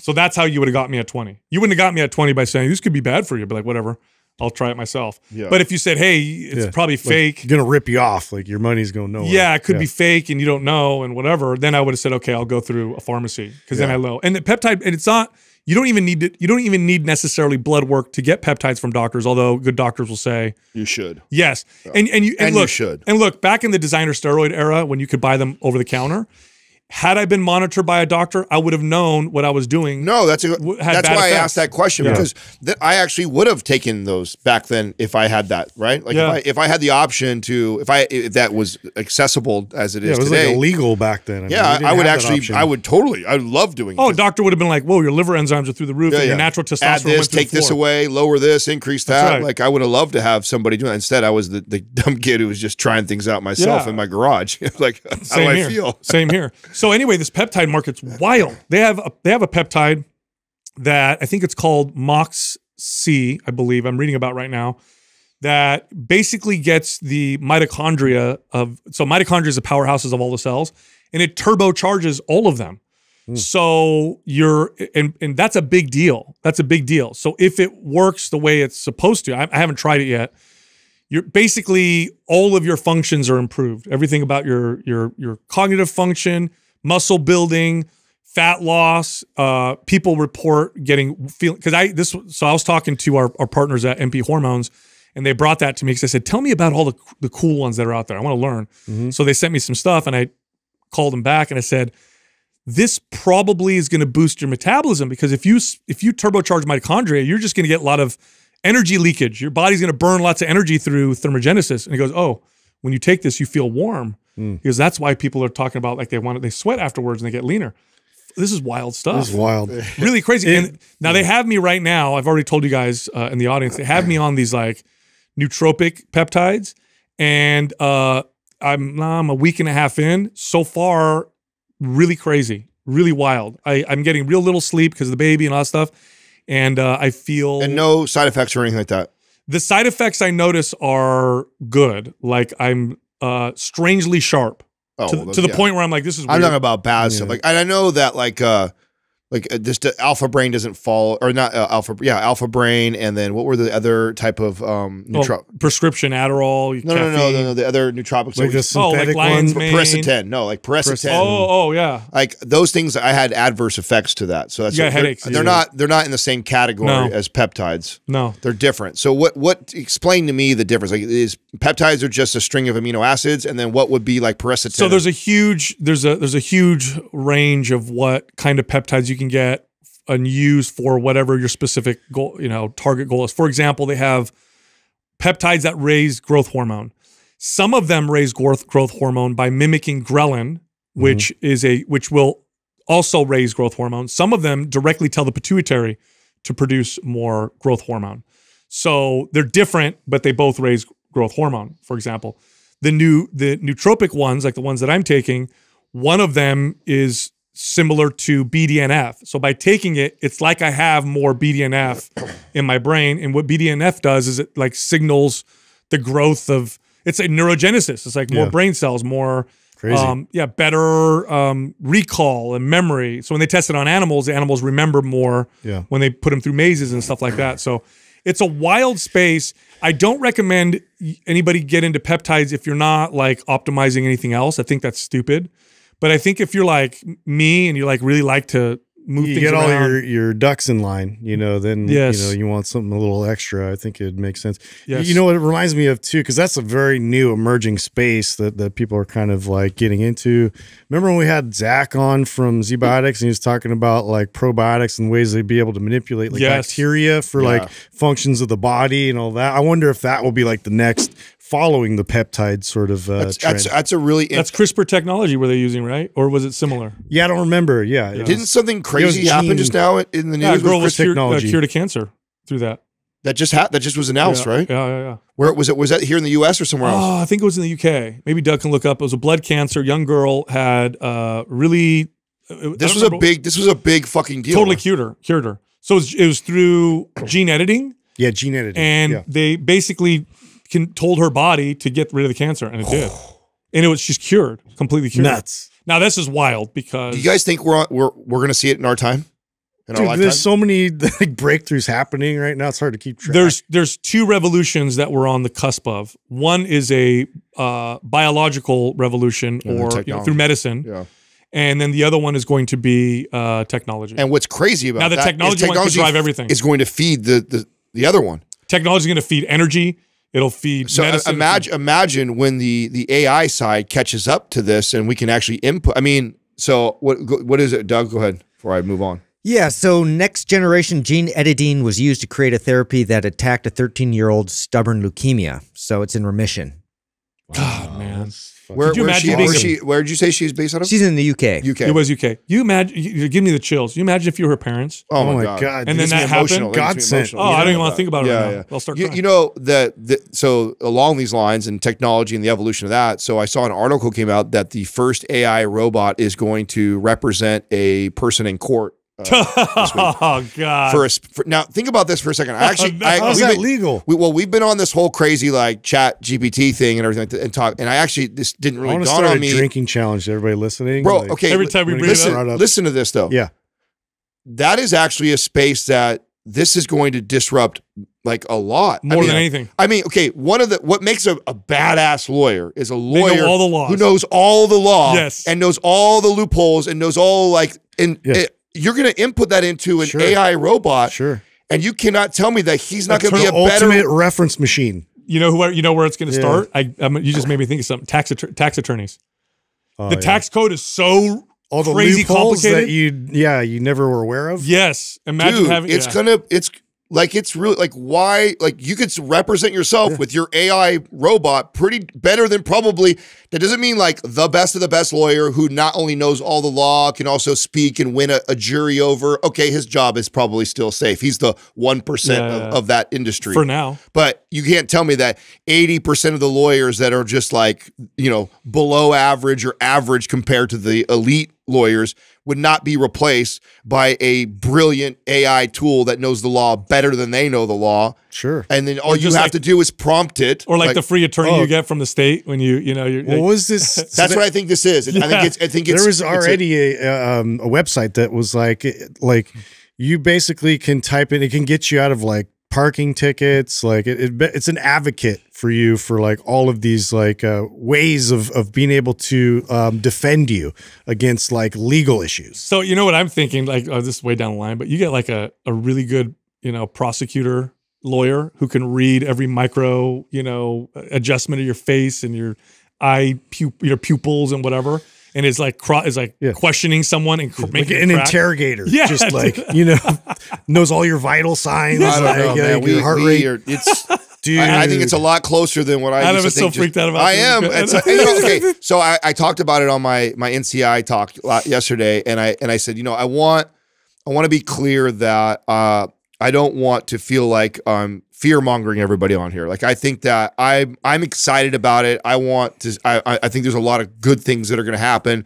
So that's how you would have got me at twenty. You wouldn't have got me at twenty by saying this could be bad for you. But like whatever, I'll try it myself. Yeah. But if you said, hey, it's Yeah. probably Like, fake. gonna rip you off. Like your money's going nowhere. yeah, it could be fake and you don't know and whatever. Then I would have said, okay, I'll go through a pharmacy because then Yeah. I know. And the peptide, and it's not, You don't even need to, you don't even need necessarily blood work to get peptides from doctors, although good doctors will say You should. yes. And and you and, And you should. and look back in the designer steroid era when you could buy them over the counter. Had I been monitored by a doctor, I would have known what I was doing. No, that's a, W- had that's bad why I asked that question Yeah. because th- I actually would have taken those back then if I had that right. Like Yeah. if, I, if I had the option to, if I if that was accessible as it is Yeah, it was today. like illegal back then. I mean, yeah, I would actually. I would totally, I would love doing. Oh, it. doctor would have been like, "Whoa, your liver enzymes are through the roof, Yeah, and your natural testosterone add this, went take the this away, lower this, increase that. right. Like I would have loved to have somebody do that. Instead, I was the, the dumb kid who was just trying things out myself Yeah. in my garage. like how do I here. feel? Same here. So anyway, this peptide market's wild. They have a, they have a peptide that I think it's called Mox C, I believe. I'm reading about right now. That basically gets the mitochondria of so mitochondria is the powerhouses of all the cells, and it turbocharges all of them. Hmm. So you're and and that's a big deal. That's a big deal. So if it works the way it's supposed to, I, I haven't tried it yet. You're basically all of your functions are improved. Everything about your your your cognitive function, muscle building, fat loss. Uh, people report getting feel because I this so I was talking to our, our partners at MP Hormones, and they brought that to me because I said, "Tell me about all the the cool ones that are out there. I want to learn." So they sent me some stuff, and I called them back and I said, "This probably is going to boost your metabolism because if you if you turbocharge mitochondria, you're just going to get a lot of energy leakage. Your body's going to burn lots of energy through thermogenesis." And he goes, "Oh." When you take this, you feel warm because that's why people are talking about like they want to they sweat afterwards and they get leaner. This is wild stuff This is wild. really crazy. and now they have me right now. I've already told you guys uh, in the audience. They have me on these like nootropic peptides, and uh, I'm I'm a week and a half in. So far, really crazy, really wild. I, I'm getting real little sleep because of the baby and all that stuff, and uh, I feel And no side effects or anything like that. The side effects I notice are good. Like I'm uh, strangely sharp Oh, to, well, to the yeah. point where I'm like, this is. Weird. I'm talking about bad Yeah. stuff. Like, and I know that like uh like uh, this the alpha brain doesn't fall or not uh, alpha yeah alpha brain and then what were the other type of um Well, prescription Adderall. no, no no no no no the other nootropics Like that the we- Oh, like synthetic lion's one. mane. No like Piracetam Oh, oh yeah. like those things I had adverse effects to that so that's You got they're, headaches. they're not they're not in the same category No. as peptides No. they're different so what what explain to me the difference like is peptides are just a string of amino acids and then what would be like Piracetam So there's a huge there's a there's a huge range of what kind of peptides you can get and use for whatever your specific goal, you know, target goal is. For example, they have peptides that raise growth hormone. Some of them raise growth growth hormone by mimicking ghrelin, mm-hmm. which is a which will also raise growth hormone. Some of them directly tell the pituitary to produce more growth hormone. So they're different, but they both raise growth hormone, for example. The new the nootropic ones, like the ones that I'm taking, one of them is similar to BDNF. So by taking it, it's like I have more BDNF in my brain. And what BDNF does is it like signals the growth of it's a neurogenesis. It's like more Yeah. brain cells, more Crazy. um, yeah, better um, recall and memory. So when they test it on animals, the animals remember more Yeah. when they put them through mazes and stuff like that. So it's a wild space. I don't recommend anybody get into peptides if you're not like optimizing anything else. I think that's stupid. But I think if you're like me and you like really like to move you things get all around, your, your ducks in line, you know, then Yes. you know you want something a little extra. I think it makes sense. Yes. You know what it reminds me of too, because that's a very new emerging space that, that people are kind of like getting into. Remember when we had Zach on from ZBiotics and he was talking about like probiotics and ways they'd be able to manipulate like Yes. bacteria for Yeah. like functions of the body and all that. I wonder if that will be like the next following the peptide sort of uh, that's, trend. that's that's a really that's CRISPR technology were they using, right? Or was it similar? yeah, I don't remember. Yeah, it didn't something crazy gene- happen just now in the Yeah, a news girl with was cured, uh, technology. cured of cancer through that. that just ha- that just was announced yeah, right Yeah, yeah, yeah. where was it was that here in the U.S. or somewhere else Oh, I think it was in the UK. Maybe Doug can look up. It was a blood cancer. Young girl had uh, really. This don't was a big. This was a big fucking deal. totally cured her. Cured her. So it was, it was through gene editing, yeah, gene editing. and yeah. they basically can, told her body to get rid of the cancer, and it did. And it was she's cured, completely cured. nuts. Now this is wild because Do you guys think we're on, we're we're going to see it in our time? In our Dude, lifetime? there's so many like breakthroughs happening right now. It's hard to keep track. there's there's two revolutions that we're on the cusp of. One is a uh, biological revolution, And or you know, through medicine, yeah. and then the other one is going to be uh, technology. And what's crazy about Now the that is technology one drive everything. Is going to feed the the, the other one. technology is going to feed energy. It'll feed So uh, medicine. imagine imagine when the the AI side catches up to this and we can actually input. I mean, so what what is it, Doug? Go ahead before I move on. Yeah, so next generation gene editing was used to create a therapy that attacked a 13 year old stubborn leukemia. So it's in remission. God, ah, man. Where, you where's imagine she, being where's she, where did you say she's based out of? She's in the UK. UK. It was UK. You imagine? You, you give me the chills. You imagine if you were her parents. oh, Oh my my god. God. And It then that happened? emotional. It gets me Godsend. Oh, I don't even want to think about it yeah, right yeah. now. I'll start You, crying. you know that the, so along these lines and technology and the evolution of that. So I saw an article came out that the first AI robot is going to represent a person in court. Uh, oh God. for, a, for now, think about this for a second. I actually, I, How's that been- legal? We, well, we've been on this whole crazy like ChatGPT thing and everything like that, and talk. And I actually this didn't I really want to dawn start on a me, drinking challenge everybody listening. bro. like- Okay, Every time we bring it listen, brought up- listen to this though. Yeah. that is actually a space that this is going to disrupt like a lot. I more mean, than anything. I mean, okay, one of the what makes a, a badass lawyer is a lawyer know all the who knows all the law Yes. and knows all the loopholes and knows all like and it- you're going to input that into an Sure. AI robot Sure. and you cannot tell me that he's not going to be the a better reference machine. You know who? You know where it's going to Yeah. start? I, I mean, you just made me think of something. Tax tax attorneys. Oh, the yeah. tax code is so all the crazy loopholes complicated. that you yeah you never were aware of. yes. Imagine Dude, having. it's yeah. gonna it's like it's really like why like you could represent yourself with your AI robot pretty better than probably that doesn't mean like the best of the best lawyer who not only knows all the law can also speak and win a, a jury over okay his job is probably still safe he's the 1% Yeah. of, of that industry for now. but you can't tell me that 80% of the lawyers that are just like, you know, below average or average compared to the elite lawyers would not be replaced by a brilliant AI tool that knows the law better than they know the law. Sure. And then all Or you have like- to do is prompt it. Or like, the free attorney oh. you get from the state when you, you know, you're. What was this? That's that- what I think this is. I think it's I think it's there was it's a- already a, um, a website that was like like you basically can type in it can get you out of like parking tickets like it, it it's an advocate for you for like all of these like uh, ways of of being able to um, defend you against like legal issues So you know what I'm thinking? Like, oh, this is way down the line, but you get like a, a really good, you know, prosecutor lawyer who can read every micro, you know, adjustment of your face and your eye, pu- your pupils and whatever, and is like cro- is like Yeah. questioning someone and cr- like making an crack. interrogator Yeah. just like you know knows all your vital signs I don't like, know, man. your We, heart we rate are, it's dude I, I think it's a lot closer than what I Adam used is to so think. freaked out about I am. It's like, you know, okay, so I, I talked about it on my my NCI talk yesterday, and I and I said, you know, I want I want to be clear that uh, I don't want to feel like I'm fear mongering everybody on here. Like I think that I'm I'm excited about it. I want to. I I- think there's a lot of good things that are going to happen.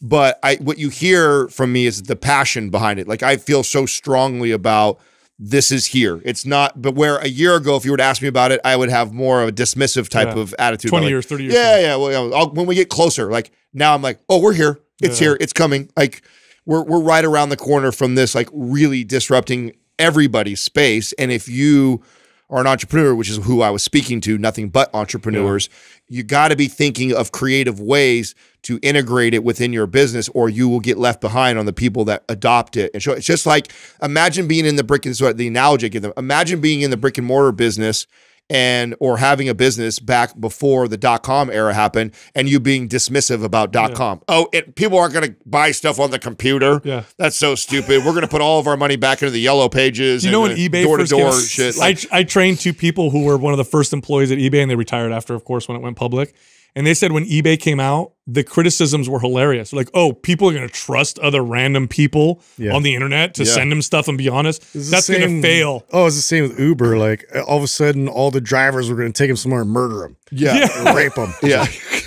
But I, what you hear from me is the passion behind it. Like I feel so strongly about this is here. It's not, but where a year ago, if you were to ask me about it, I would have more of a dismissive type Yeah. of attitude. 20 Like, years, 30 years Yeah, yeah. Well, I'll, when we get closer, like now, I'm like, oh, we're here. It's Yeah. here. It's coming. Like we're we're right around the corner from this, like really disrupting everybody's space. And if you are an entrepreneur, which is who I was speaking to, nothing but entrepreneurs, you got to be thinking of creative ways to integrate it within your business, or you will get left behind on the people that adopt it. And so it's just like imagine being in the brick and so the analogy I give them. Imagine being in the brick and mortar business and or having a business back before the dot com era happened and you being dismissive about dot com. Oh, it, people aren't going to buy stuff on the computer. Yeah. That's so stupid. We're going to put all of our money back into the yellow pages. You know when eBay door to door shit? I, I trained two people who were one of the first employees at eBay, and they retired after, of course, when it went public. And they said when eBay came out, the criticisms were hilarious. Like, oh, people are going to trust other random people Yeah. on the internet to Yeah. send them stuff and be honest. That's going to fail. Oh, it's the same with Uber. Like all of a sudden, all the drivers were going to take them somewhere and murder them, yeah. rape them. Yeah.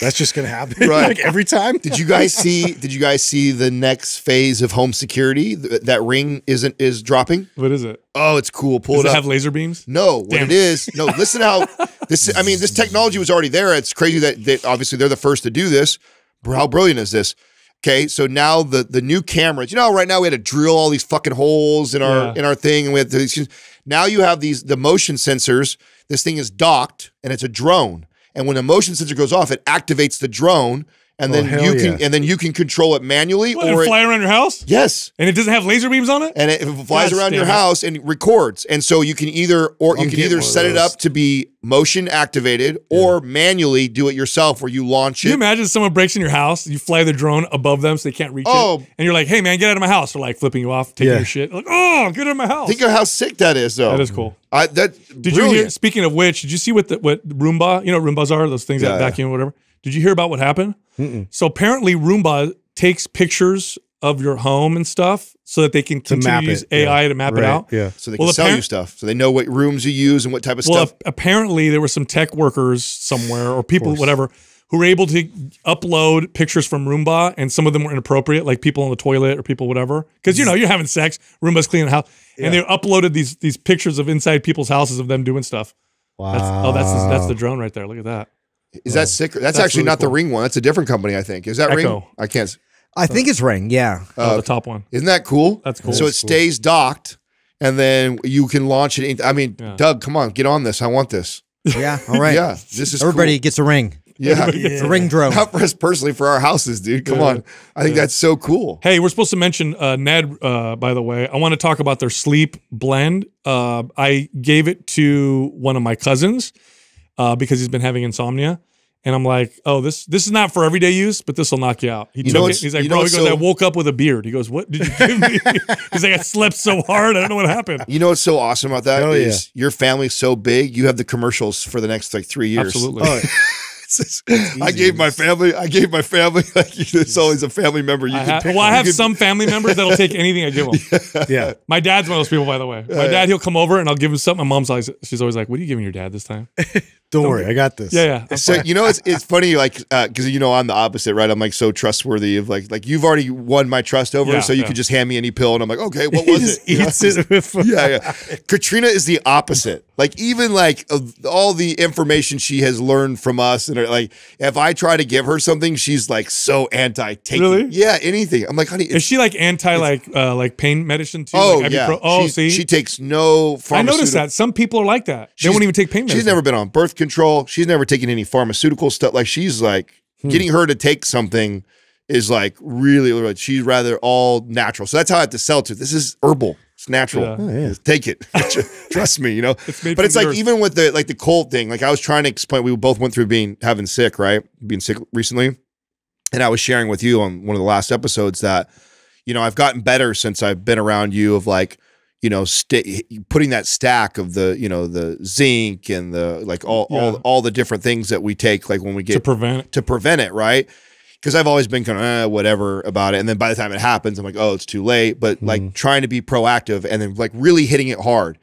That's just going to happen. Right. like every time. Did you guys see? Did you guys see the next phase of home security? Th- that ring isn't is dropping. What is it? Oh, it's cool. Pull Does it it up. have laser beams? No, what it is, no, listen how this I mean, this technology was already there. It's crazy that they, obviously they're the first to do this. How brilliant is this? Okay, so now the the new cameras, you know, right now we had to drill all these fucking holes in our Yeah. in our thing, and we have these. Now you have these the motion sensors. This thing is docked, and it's a drone. And when the motion sensor goes off, it activates the drone, and Oh, then hell you can yeah. and then you can control it manually What, or it- fly around your house? yes. And it doesn't have laser beams on it? And it flies God around your it. house and records. And so you can either or you I'm can either set it up to be motion activated or manually do it yourself where you launch Can you it. imagine someone breaks in your house, you fly the drone above them so they can't reach Oh. it, and you're like, "Hey man, get out of my house!" Or like flipping you off, taking Yeah. your shit. Like, oh, get out of my house. Think of how sick that is though. that is cool. I, that Did you hear? Speaking of which, did you see what the, what Roomba? You know Roombas are those things Yeah, that vacuum or whatever. Did you hear about what happened? Mm-mm. So apparently, Roomba takes pictures of your home and stuff so that they can To continue map to use it, yeah. AI to map Right, it out. Yeah. So they can Well, sell you stuff. So they know what rooms you use and what type of Well, stuff. Well, apparently there were some tech workers somewhere or people, whatever, who were able to upload pictures from Roomba, and some of them were inappropriate, like people on the toilet or people whatever. Because you know you're having sex, Roomba's cleaning the house, and they uploaded these these pictures of inside people's houses of them doing stuff. Wow. That's, oh, that's the, that's the drone right there. Look at that. Is that sick? That's, That's actually really not the. Ring one. That's a different company, I think. Is that Ring? I can't. I think it's Ring. Yeah. Oh, Uh, the top one. Isn't that cool? That's cool. So it That's cool. stays docked, and then you can launch it. I mean, Yeah. Doug, come on, get on this. I want this. Yeah. All right. Yeah, this is Everybody cool. gets a ring. Yeah, It's a ring drone. not for us personally, for our houses, dude. Come Yeah. on, I think that's so cool. Hey, we're supposed to mention uh, Ned, uh, by the way. I want to talk about their sleep blend. Uh, I gave it to one of my cousins uh, because he's been having insomnia. And I'm like, oh, this this is not for everyday use, but this will knock you out. He You took it. He's like, bro, he what's goes, I woke up with a beard. He goes, what did you give me? he's like, I slept so hard. I don't know what happened. You know what's so awesome about that Hell is your family's so big, you have the commercials for the next like three years. Absolutely. Oh, It's just- I gave my family. I gave my family. Like it's always a family member. You I can ha- pick- well, I have can- some family members that'll take anything I give them. yeah. My dad's one of those people, by the way. My dad, he'll come over and I'll give him something. My mom's always, she's always like, "What are you giving your dad this time?" Don't worry, I got this. Yeah, yeah. I'm So fine. you know it's it's funny like uh, because you know I'm the opposite right I'm like so trustworthy of like like you've already won my trust over Yeah, so you yeah. could just hand me any pill and I'm like okay what was just it You know, it with yeah yeah Katrina is the opposite like even like of all the information she has learned from us and like if I try to give her something she's like so anti taking Really? yeah anything I'm like honey Is she like anti like uh like pain medicine too? oh like yeah? Oh, she, see, she takes no I noticed that some people are like that. They She's- won't even take pain medicine. She's never been on birth control. She's never taken any pharmaceutical stuff. Like she's like Hmm. getting her to take something is like really, really she's rather all natural. So that's how I have to sell to. This is herbal. It's natural. Yeah. Oh, yeah. Take it. Trust me, you know. It's but it's like earth. even with the like the cold thing, like I was trying to explain, we both went through being having sick, right? Being sick recently. And I was sharing with you on one of the last episodes that, you know, I've gotten better since I've been around you of like, you know, putting that stack of the, you know, the zinc and the like all Yeah. all all the different things that we take, like when we get to prevent to prevent it, right? Because I've always been kind of eh, whatever about it, and then by the time it happens, I'm like, oh, it's too late. But like trying to be proactive and then like really hitting it hard.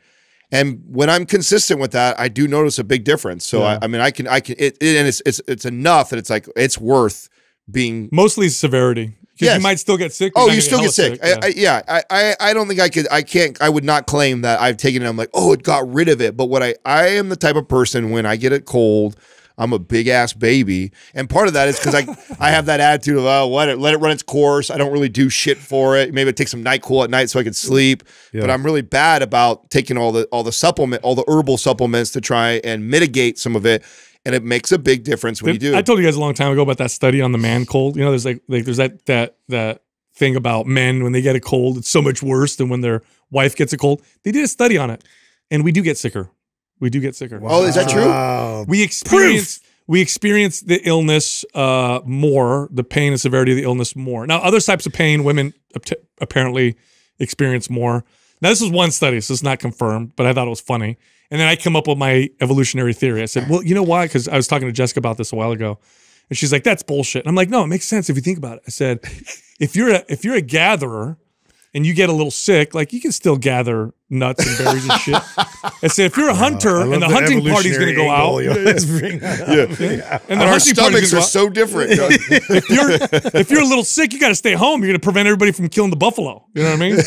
And when I'm consistent with that, I do notice a big difference. So Yeah. I, I mean, I can, I can, it, it- and it's it's it's enough that it's like it's worth being. Mostly severity. Because Yes. you might still get sick. Oh, you still hella get sick. I, I, yeah, I, I I don't think I could. I can't. I would not claim that I've taken it. I'm like, oh, it got rid of it. But what I I am the type of person when I get it cold. I'm a big ass baby, and part of that is because I I have that attitude of oh, let it let it run its course. I don't really do shit for it. Maybe I take some NyQuil at night so I can sleep. But I'm really bad about taking all the all the supplement, all the herbal supplements to try and mitigate some of it, and it makes a big difference when you do. I told you guys a long time ago about that study on the man cold. You know, there's like like there's that that that thing about men when they get a cold, it's so much worse than when their wife gets a cold. They did a study on it, and we do get sicker. We do get sicker. Oh, is that true? Wow. we experience we experience the illness uh, more, the pain and severity of the illness more. Now, other types of pain, women apparently experience more. Now, this is one study, so it's not confirmed, but I thought it was funny. And then I come up with my evolutionary theory. I said, well, you know why? Because I was talking to Jessica about this a while ago, and she's like, "That's bullshit." And I'm like, "No, it makes sense if you think about it." I said, "If you're a if you're a gatherer." And you get a little sick, like you can still gather nuts and berries and shit. I said, if you're a uh, hunter I and love the hunting party's going to go out. Yeah, let's bring that up. Yeah. and and the our stomachs are so different. if you're if you're a little sick, you got to stay home. You're going to prevent everybody from killing the buffalo. You know what I mean?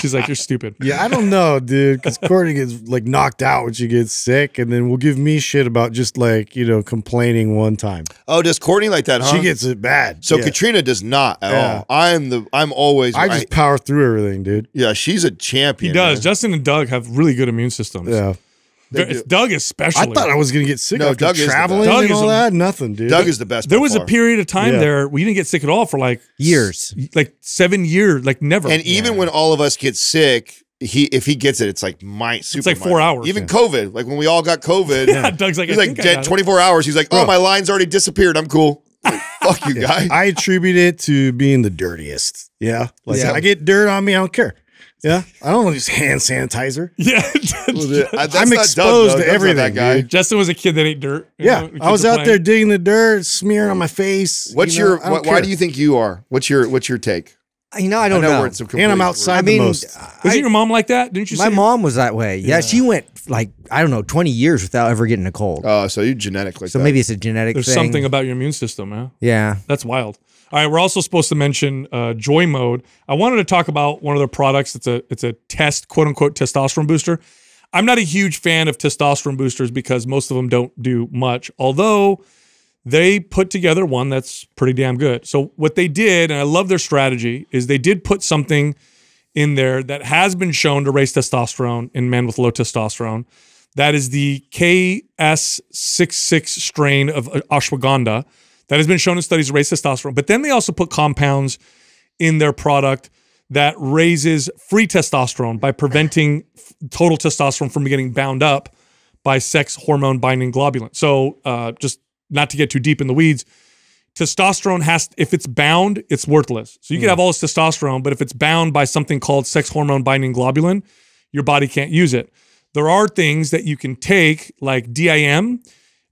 She's like, you're stupid. Yeah, I don't know, dude. Because Courtney gets like knocked out when she gets sick, and then will give me shit about just like you know complaining one time. oh, does Courtney like that? Huh? She gets it bad. So yeah. Katrina does not at Yeah. all. I'm the I'm always I just power through everything, dude. yeah, she's a champion. He does. man. Justin and Doug have really good immune systems. Yeah, They It's do. Doug especially. I thought I was gonna get sick No, after Doug traveling best. Doug and is all a- that. Nothing, dude. Doug is the best. there by was a period of time Yeah. there where you didn't get sick at all for like Years. like seven years, like never. And even when all of us get sick, he if he gets it, it's like my super. It's like four minor. hours. Even COVID, like when we all got COVID, yeah, Doug's like, he's I like think I dead got 24 hours. He's like, oh, Bro. my line's already disappeared. I'm cool. Like, Fuck you, guy. I attribute it to being the dirtiest. Yeah. Like Yeah. I get dirt on me, I don't care. Yeah. I don't use hand sanitizer. Yeah, Uh, that's I'm not Doug, exposed to everything, That guy. dude. Justin was a kid that ate dirt. you Yeah. know, I was out playing. there digging the dirt, smearing on my face. What's you know, your? I Wh- why do you think you are? What's your? What's your take? You know, I don't know, know. we're And I'm outside I mean, the most. Wasn't your mom like that? Didn't you? my say- mom was that way. Yeah, Yeah. she went like I don't know, twenty years without ever getting a cold. Oh, so you genetic like so that. maybe it's a genetic There's thing. something about your immune system, man. Yeah. That's wild. All right, we're also supposed to mention uh, Joy Mode. I wanted to talk about one of their products. It's a it's a test, quote unquote, testosterone booster. I'm not a huge fan of testosterone boosters because most of them don't do much. Although they put together one that's pretty damn good. So what they did, and I love their strategy, is they did put something in there that has been shown to raise testosterone in men with low testosterone. That is the KSM-66 strain of ashwagandha that has been shown in studies to raise testosterone. But then they also put compounds in their product that raises free testosterone by preventing total testosterone from getting bound up by sex hormone binding globulin. So, uh, just not to get too deep in the weeds, testosterone has, if it's bound, it's worthless. So, you can have all this testosterone, but if it's bound by something called sex hormone binding globulin, your body can't use it. There are things that you can take, like DIM,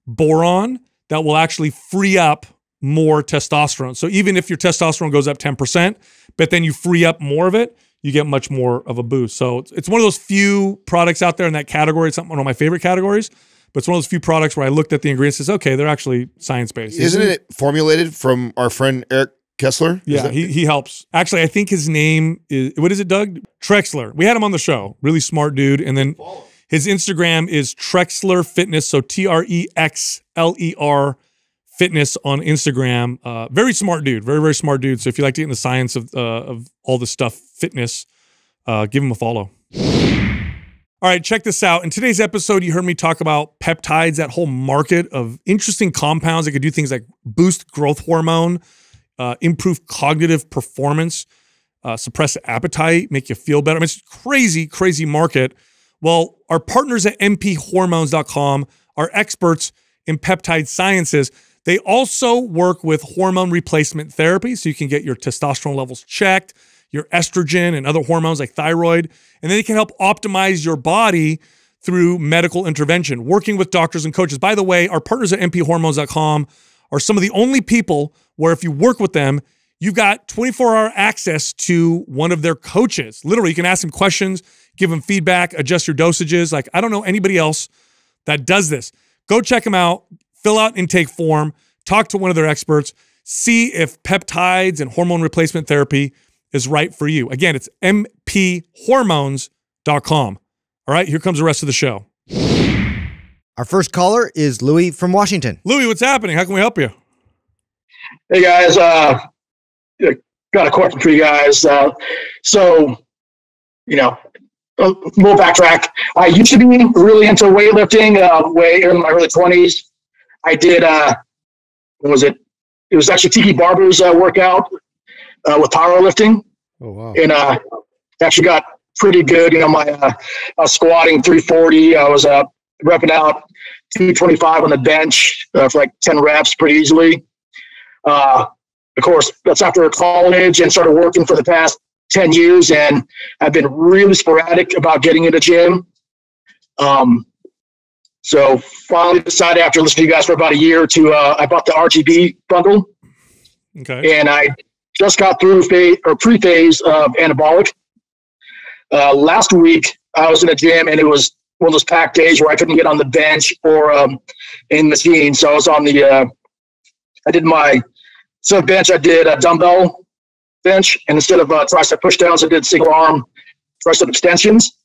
boron, that will actually free up more testosterone. So even if your testosterone goes up 10%, but then you free up more of it, you get much more of a boost. So it's, it's one of those few products out there in that category. It's one of my favorite categories, but it's one of those few products where I looked at the ingredients and said, okay, they're actually science based. Isn't it formulated from our friend Eric Kessler? Yeah, he, he helps. Actually, I think his name is what is it, Doug? Trexler. We had him on the show. Really smart dude. And then his Instagram is Trexler Fitness. So T R E X L E R Fitness on Instagram. Uh, very smart dude. Very very smart dude. So if you like to get in the science of uh, of all this stuff, fitness, uh, give him a follow. All right, check this out. In today's episode, you heard me talk about peptides, that whole market of interesting compounds that could do things like boost growth hormone, uh, improve cognitive performance, uh, suppress appetite, make you feel better. I mean, it's crazy, crazy market. Well, our partners at mphormones.com are experts in peptide sciences. They also work with hormone replacement therapy, so you can get your testosterone levels checked, your estrogen and other hormones like thyroid, and then they can help optimize your body through medical intervention, working with doctors and coaches. By the way, our partners at mphormones.com are some of the only people where if you work with them, you've got 24 hour access to one of their coaches. Literally, you can ask them questions, give them feedback, adjust your dosages. Like, I don't know anybody else that does this. Go check them out, fill out intake form, talk to one of their experts, see if peptides and hormone replacement therapy is right for you. Again, it's mphormones.com. All right, here comes the rest of the show. Our first caller is Louis from Washington. Louis, what's happening? How can we help you? Hey guys, uh, got a question for you guys. Uh, so, you know, a little backtrack. I used to be really into weightlifting, uh, way in my early twenties. I did, uh, what was it? It was actually Tiki Barber's uh, workout uh, with powerlifting, Oh wow. and uh, actually got pretty good. You know, my uh, I was squatting 340. I was uh, repping out 225 on the bench uh, for like 10 reps pretty easily. Uh, of course, that's after college and started working for the past 10 years. And I've been really sporadic about getting in the gym. Um, so finally decided after listening to you guys for about a year to, uh, I bought the RGB bundle Okay. and I just got through phase or pre-phase of anabolic. Uh, last week, I was in a gym and it was one of those packed days where I couldn't get on the bench or um, in the machine. So I was on the, uh, I did my so bench. I did a dumbbell bench, and instead of uh, tricep push downs, I did single arm tricep extensions.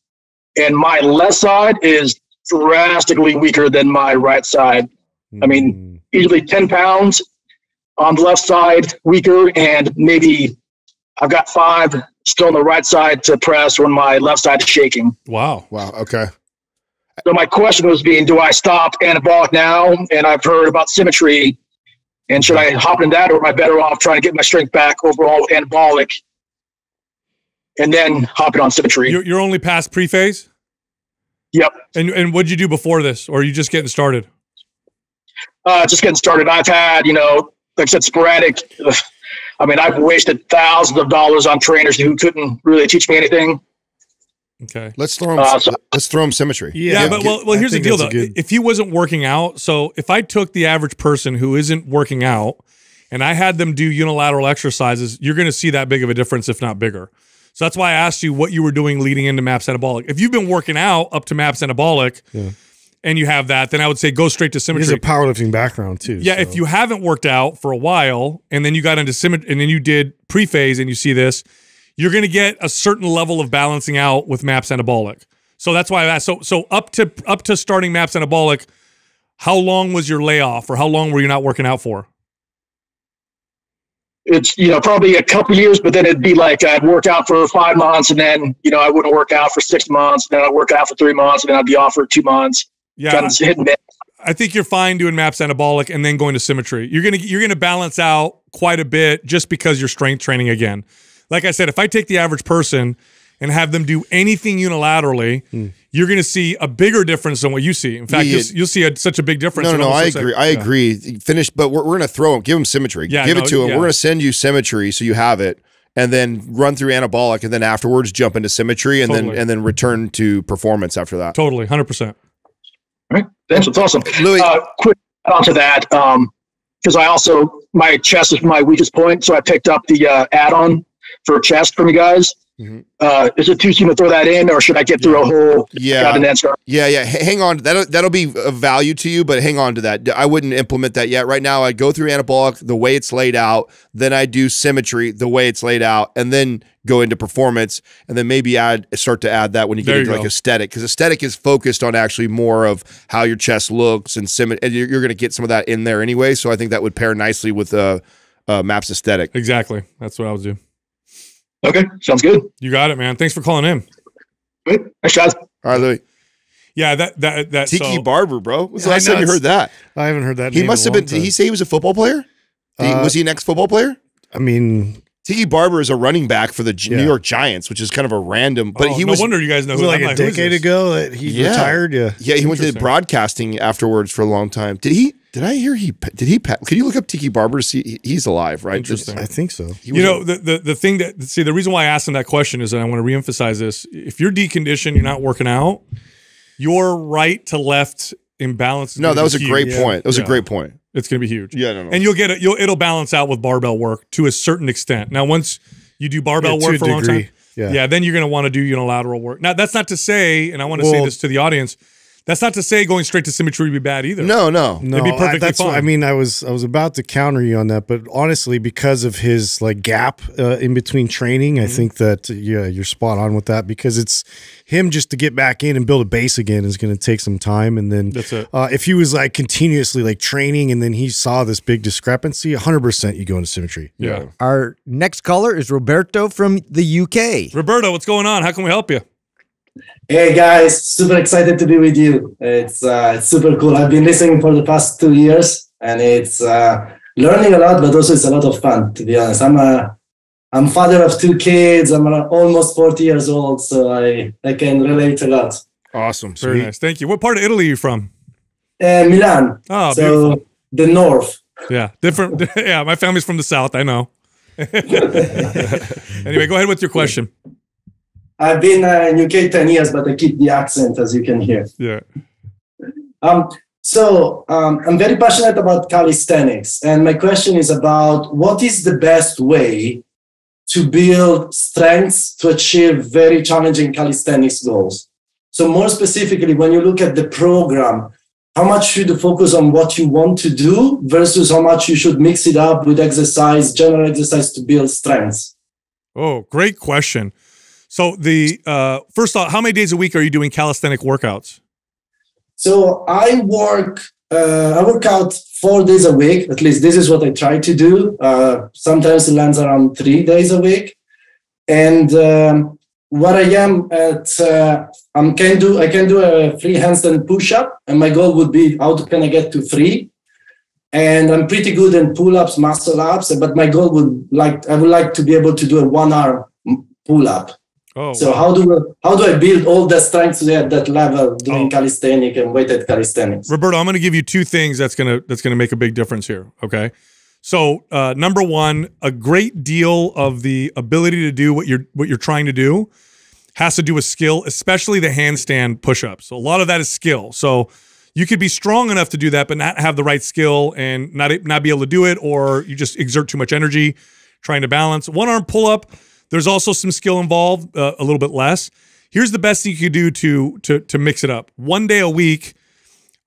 And my left side is drastically weaker than my right side I mean, easily 10 pounds on the left side, weaker, and maybe I've got five still on the right side to press when my left side is shaking. Wow. Wow. Okay. So my question was being, do I stop anabolic now? And I've heard about symmetry. And should I hop in that or am I better off trying to get my strength back overall with anabolic and then hopping on symmetry? You're, you're only past pre-phase? Yep. And and what'd you do before this? Or are you just getting started? Uh, just getting started. I've had, you know, like I said, sporadic. I mean, I've wasted thousands of dollars on trainers who couldn't really teach me anything. Okay. Let's throw him. Uh, so- let's throw him symmetry. Yeah, but well, well here's the deal though. good- If he wasn't working out, so if I took the average person who isn't working out and I had them do unilateral exercises, you're going to see that big of a difference, if not bigger. So that's why I asked you what you were doing leading into MAPS Anabolic. If you've been working out up to MAPS Anabolic Yeah. and you have that, then I would say go straight to symmetry. has symmetry. a powerlifting background too. Yeah, so- if you haven't worked out for a while and then you got into symmetry and then you did pre-phase and you see this, you're going to get a certain level of balancing out with MAPS anabolic. So that's why I asked. So so up to up to starting MAPS anabolic, how long was your layoff or how long were you not working out for? It's, you know, probably a couple years, but then it'd be like I'd work out for five months and then, you know, I wouldn't work out for six months. and Then I'd work out for three months and then I'd be off for two months. Yeah, Kind of hit and. I think you're fine doing MAPS anabolic and then going to symmetry. You're gonna you're gonna balance out quite a bit just because you're strength training again. Like I said, if I take the average person and have them do anything unilaterally, you're gonna see a bigger difference than what you see. In fact, Yeah. you'll, you'll see a, such a big difference. No, no, no. I looks like- agree. I yeah. agree. Finish, but we're, we're going to throw them, Give them symmetry. Yeah, give no, it to him. yeah. We're going to send you symmetry so you have it, and then run through anabolic, and then afterwards jump into symmetry, and Totally. then and then return to performance after that. Totally, hundred percent. Right. Thanks. That's awesome. Louis, Uh, quick onto that. Um, because I also, my chest is my weakest point. So I picked up the uh, add on for chest from you guys. Mhm. Uh, is it too soon to throw that in or should I get through a whole yeah, an answer? Yeah, yeah. H- hang on. That'll that'll be of value to you, but hang on to that. I wouldn't implement that yet. Right now, I go through anabolic the way it's laid out, then I do symmetry the way it's laid out, and then go into performance, and then maybe add start to add that when you get There into you like go. aesthetic, because aesthetic is focused on actually more of how your chest looks and symmetry, and you're, you're going to get some of that in there anyway. So I think that would pair nicely with uh, uh, Maps aesthetic. Exactly. That's what I would do. Okay. Sounds good. You got it, man. Thanks for calling in. Great. Nice guys. All right, Louis. Yeah, that that that Tiki so, Barber, bro. When's the I last time you heard that? I haven't heard that. He name must in have been. long Did he say he was a football player? Did he- Uh, was he an ex football player? I mean, Tiki Barber is a running back for the G- New York Giants, which is kind of a random. But oh, he no was, wonder you guys know who it like I'm a who's decade this? ago that he Yeah. retired? Yeah. yeah, he went to broadcasting afterwards for a long time. Did he? Did I hear he? Did he? pa- Could you look up Tiki Barber to see he's alive? Right. Interesting. I think so. He You know, a- the, the the thing that see the reason why I asked him that question is that I want to reemphasize this. If you're deconditioned, you're not working out, your right to left imbalance. is no, that be was a huge. great Yeah. point. That was Yeah. a great point. It's going to be huge. Yeah, no, no. and you'll get it. You'll it'll balance out with barbell work to a certain extent. Now, once you do barbell Yeah, work for a long time. Yeah. yeah, then you're going to want to do unilateral work. Now, that's not to say, and I want to say this to the audience, that's not to say going straight to symmetry would be bad either. no, no. No, be I- perfectly that's what- I mean, I was I was about to counter you on that, but honestly, because of his like gap uh, in between training, Mm-hmm. I think that yeah, you're spot on with that because it's him just to get back in and build a base again is going to take some time, and then That's it. Uh, if he was like continuously like training and then he saw this big discrepancy, 100 percent you go into symmetry. Yeah. Our next caller is Roberto from the UK. Roberto, what's going on? How can we help you? Hey guys, super excited to be with you. It's uh, it's super cool. I've been listening for the past two years, and it's uh, learning a lot, but also it's a lot of fun. To be honest, I'm a I'm father of two kids. I'm almost 40 years old, so I I can relate a lot. Awesome. Very Sweet. nice. Thank you. What part of Italy are you from? Uh, Milan, Oh, so beautiful. the north. Yeah, different. yeah, my family's from the south. I know. anyway, go ahead with your question. I've been uh, in UK 10 years, but I keep the accent, as you can hear. Yeah. Um, so um, I'm very passionate about calisthenics, and my question is about what is the best way to build strengths to achieve very challenging calisthenics goals. So more specifically, when you look at the program, how much should you focus on what you want to do versus how much you should mix it up with exercise, general exercise to build strengths? Oh, great question. So the uh, first off, how many days a week are you doing calisthenic workouts? So I work, uh, I work out four days a week. At least this is what I try to do. Uh, sometimes it lands around three days a week, and um, what I am at, uh, I can do I can do a free handstand push-up, and my goal would be how can I get to three? And I'm pretty good in pull-ups, muscle ups, but my goal would like I would like to be able to do a one-arm pull-up. Oh, So wow. how do I, how do I build all the strength at that level doing Oh. calisthenic and weighted calisthenics? Roberto, I'm going to give you two things that's going to that's going to make a big difference here. Okay, so uh, number one, a great deal of the ability to do what you're what you're trying to do has to do with skill, especially the handstand push-ups. So a lot of that is skill. So you could be strong enough to do that, but not have the right skill and not not be able to do it, or you just exert too much energy trying to balance. One arm pull-up. There's also some skill involved, uh, a little bit less. Here's the best thing you could do to to to mix it up. One day a week.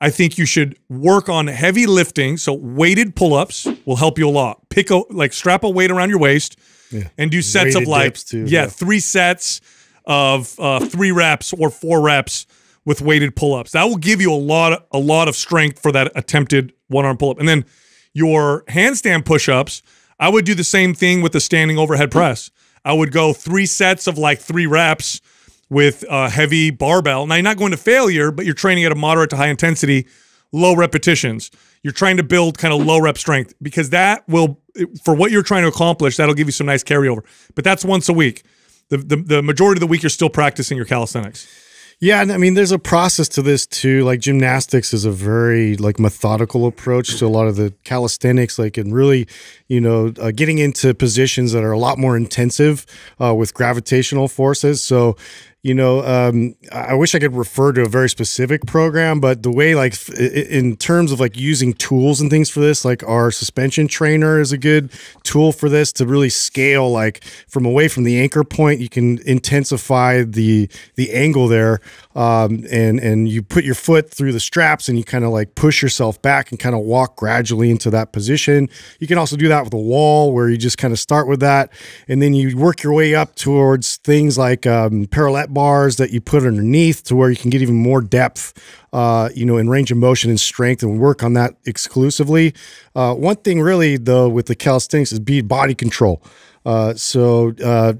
I think you should work on heavy lifting. So weighted pull-ups will help you a lot. Pick a like strap a weight around your waist Yeah. and do sets of Weighted like too, yeah, yeah. three sets of uh, three reps or four reps with weighted pull-ups. That will give you a lot a lot of strength for that attempted one-arm pull-up. And then your handstand push-ups, I would do the same thing with the standing overhead press. I would go three sets of like three reps with a heavy barbell. Now you're not going to failure, but you're training at a moderate to high intensity, low repetitions. You're trying to build kind of low rep strength because that will, for what you're trying to accomplish, that'll give you some nice carryover. But that's once a week. The, the, the majority of the week, you're still practicing your calisthenics. Yeah, and I mean, there's a process to this too. Like gymnastics is a very like methodical approach to a lot of the calisthenics, like and really, you know, uh, getting into positions that are a lot more intensive uh, with gravitational forces. So, you know, um, I wish I could refer to a very specific program, but the way like in terms of like using tools and things for this, like our suspension trainer is a good tool for this to really scale like from away from the anchor point. You can intensify the the angle there, um, and and you put your foot through the straps and you kind of like push yourself back and kind of walk gradually into that position. You can also do that with a wall where you just kind of start with that, and then you work your way up towards things like um, parallel bars that you put underneath to where you can get even more depth, uh, you know, in range of motion and strength, and work on that exclusively. Uh, one thing really though with the calisthenics is be body control. Uh, so uh,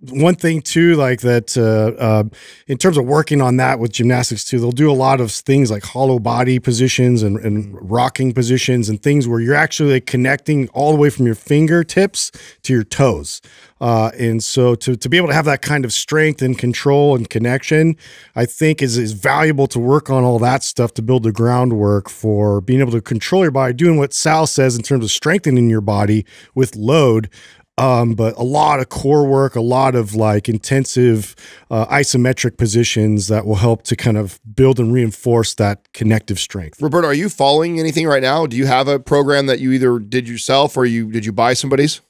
one thing too, like that, uh, uh, in terms of working on that with gymnastics too, they'll do a lot of things like hollow body positions and, and rocking positions and things where you're actually like, connecting all the way from your fingertips to your toes. Uh, and so to, to be able to have that kind of strength and control and connection, I think is, is valuable to work on all that stuff to build the groundwork for being able to control your body, doing what Sal says in terms of strengthening your body with load. Um, but a lot of core work, a lot of like intensive uh, isometric positions that will help to kind of build and reinforce that connective strength. Roberto, are you following anything right now? Do you have a program that you either did yourself or you did you buy somebody's?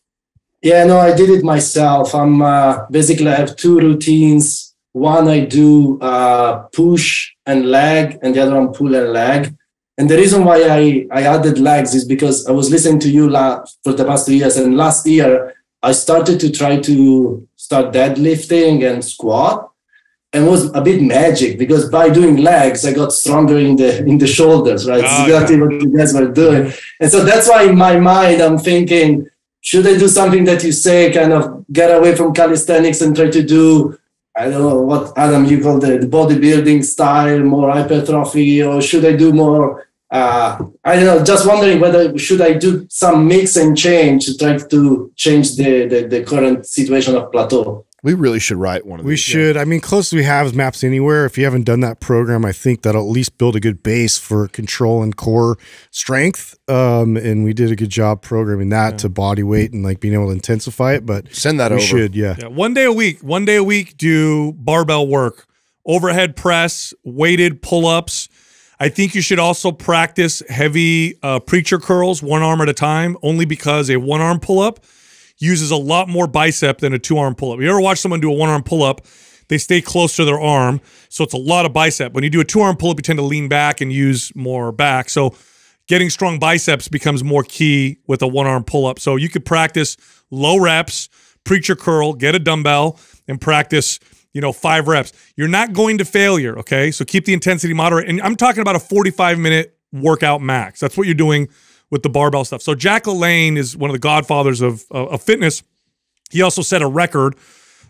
Yeah, no, I did it myself. I'm uh, basically I have two routines. One I do uh, push and leg, and the other one pull and leg. And the reason why I, I added legs is because I was listening to you la- for the past two years, and last year I started to try to start deadlifting and squat, and was a bit magic because by doing legs I got stronger in the in the shoulders, right? Ah, it's exactly what you guys were doing, and so that's why in my mind I'm thinking should I do something that you say, kind of get away from calisthenics and try to do, I don't know what Adam you call the, the bodybuilding style, more hypertrophy, or should I do more? Uh, I don't know. Just wondering whether should I do some mix and change to try to change the the, the current situation of plateau. We really should write one of We these. should. I mean, close we have is Maps Anywhere. If you haven't done that program, I think that'll at least build a good base for control and core strength. Um, and we did a good job programming that to body weight and like being able to intensify it. But Send that we over. should, yeah. Yeah, one day a week. One day a week, do barbell work, overhead press, weighted pull ups. I think you should also practice heavy uh, preacher curls, one arm at a time, only because a one arm pull up uses a lot more bicep than a two arm pull up. You ever watch someone do a one arm pull up? They stay close to their arm, so it's a lot of bicep. When you do a two arm pull up, you tend to lean back and use more back. So getting strong biceps becomes more key with a one arm pull up. So you could practice low reps, preacher curl, get a dumbbell, and practice, you know, five reps. You're not going to failure, okay? So keep the intensity moderate. And I'm talking about a 45 minute workout max. That's what you're doing with the barbell stuff. So Jack LaLanne is one of the godfathers of, uh, of fitness. He also set a record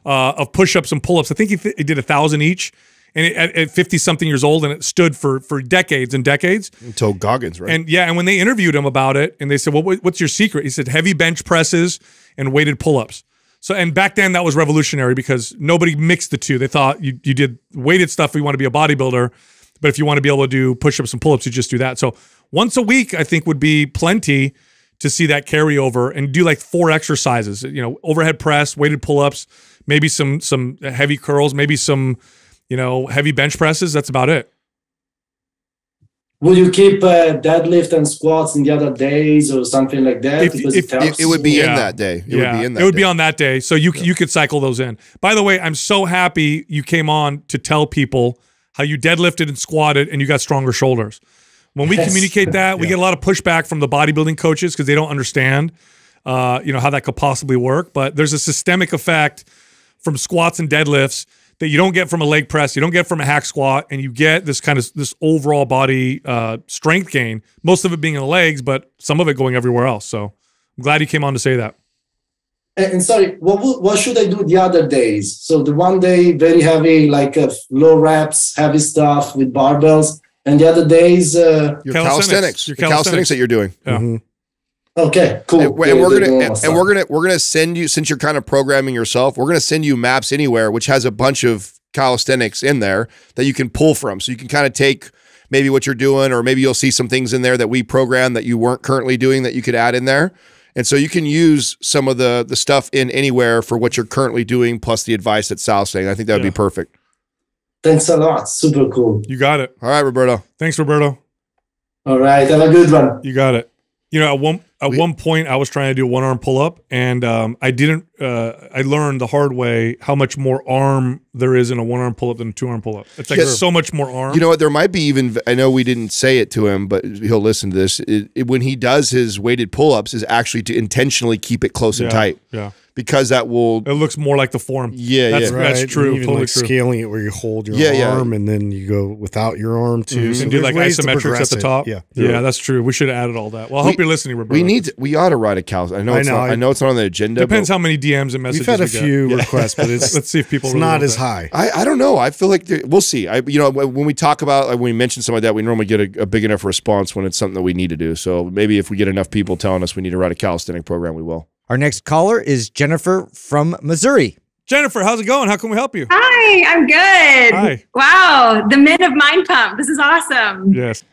uh, of push-ups and pull-ups. I think he, th- he did a thousand each, and it, at, at fifty something years old, and it stood for for decades and decades. Until Goggins, right? And yeah, and when they interviewed him about it, and they said, "Well, what's your secret?" He said, "Heavy bench presses and weighted pull-ups." So, and back then that was revolutionary because nobody mixed the two. They thought you you did weighted stuff you want to be a bodybuilder, but if you want to be able to do push-ups and pull-ups, you just do that. So once a week, I think would be plenty to see that carryover and do like four exercises. You know, overhead press, weighted pull-ups, maybe some some heavy curls, maybe some you know heavy bench presses. That's about it. Will you keep uh, deadlift and squats in the other days or something like that? If- because if- it helps. it, it would be Yeah. in that day. It yeah, would be in that. it would be on that day. So you you could cycle those in. By the way, I'm so happy you came on to tell people how you deadlifted and squatted and you got stronger shoulders. When we Yes. communicate that, we get a lot of pushback from the bodybuilding coaches because they don't understand, uh, you know, how that could possibly work. But there's a systemic effect from squats and deadlifts that you don't get from a leg press, you don't get from a hack squat, and you get this kind of this overall body uh, strength gain. Most of it being in the legs, but some of it going everywhere else. So I'm glad you came on to say that. And, and sorry, what what should I do the other days? So the one day very heavy, like uh, low reps, heavy stuff with barbells, and the other days, uh, Your Calisthenics. calisthenics, Your calisthenics calisthenics. that you're doing. Yeah. Mhm. Okay, cool. And, we're- and we're gonna and, and we're gonna we're gonna send you since you're kind of programming yourself. We're gonna send you Maps Anywhere, which has a bunch of calisthenics in there that you can pull from. So you can kind of take maybe what you're doing, or maybe you'll see some things in there that we program that you weren't currently doing that you could add in there. And so you can use some of the the stuff in anywhere for what you're currently doing, plus the advice that Sal's saying. I think that would Yeah. be perfect. Thanks a lot. Super cool. You got it. All right, Roberto. Thanks, Roberto. All right, have a good one. You got it. You know, at one at We- one point, I was trying to do a one arm pull up, and um, I didn't. Uh, I learned the hard way how much more arm there is in a one arm pull up than a two arm pull up. It's like Yes. so much more arm. You know what? There might be even. I know we didn't say it to him, but he'll listen to this. It, it- when he does his weighted pull ups, is actually to intentionally keep it close yeah, and tight Yeah, because that will. it looks more like the form. Yeah, That's yeah. right. That's true, Even totally like true. scaling it where you hold your Yeah, yeah. arm and then you go without your arm too. You So can do like ways to isometrics at progress the it. top. Yeah. yeah, that's true. We should have added all that. Well, I We- hope you're listening, Roberto. We need. To, we ought to write a cal. I know. I It's know, Not, I, I- know it's not on the agenda. Depends but how many DMs and messages We've had a we get. few requests, but it's Let's see if people it's really not as that. high. I, I don't know. I feel like there, we'll see. I you know when when we talk about like, when we mention something like that, we normally get a, a big enough response when it's something that we need to do. So maybe if we get enough people telling us we need to write a calisthenic program, we will. Our next caller is Jennifer from Missouri. Jennifer, how's it going? How can we help you? Hi, I'm good. Hi. Wow, the men of Mind Pump. This is awesome. Yes.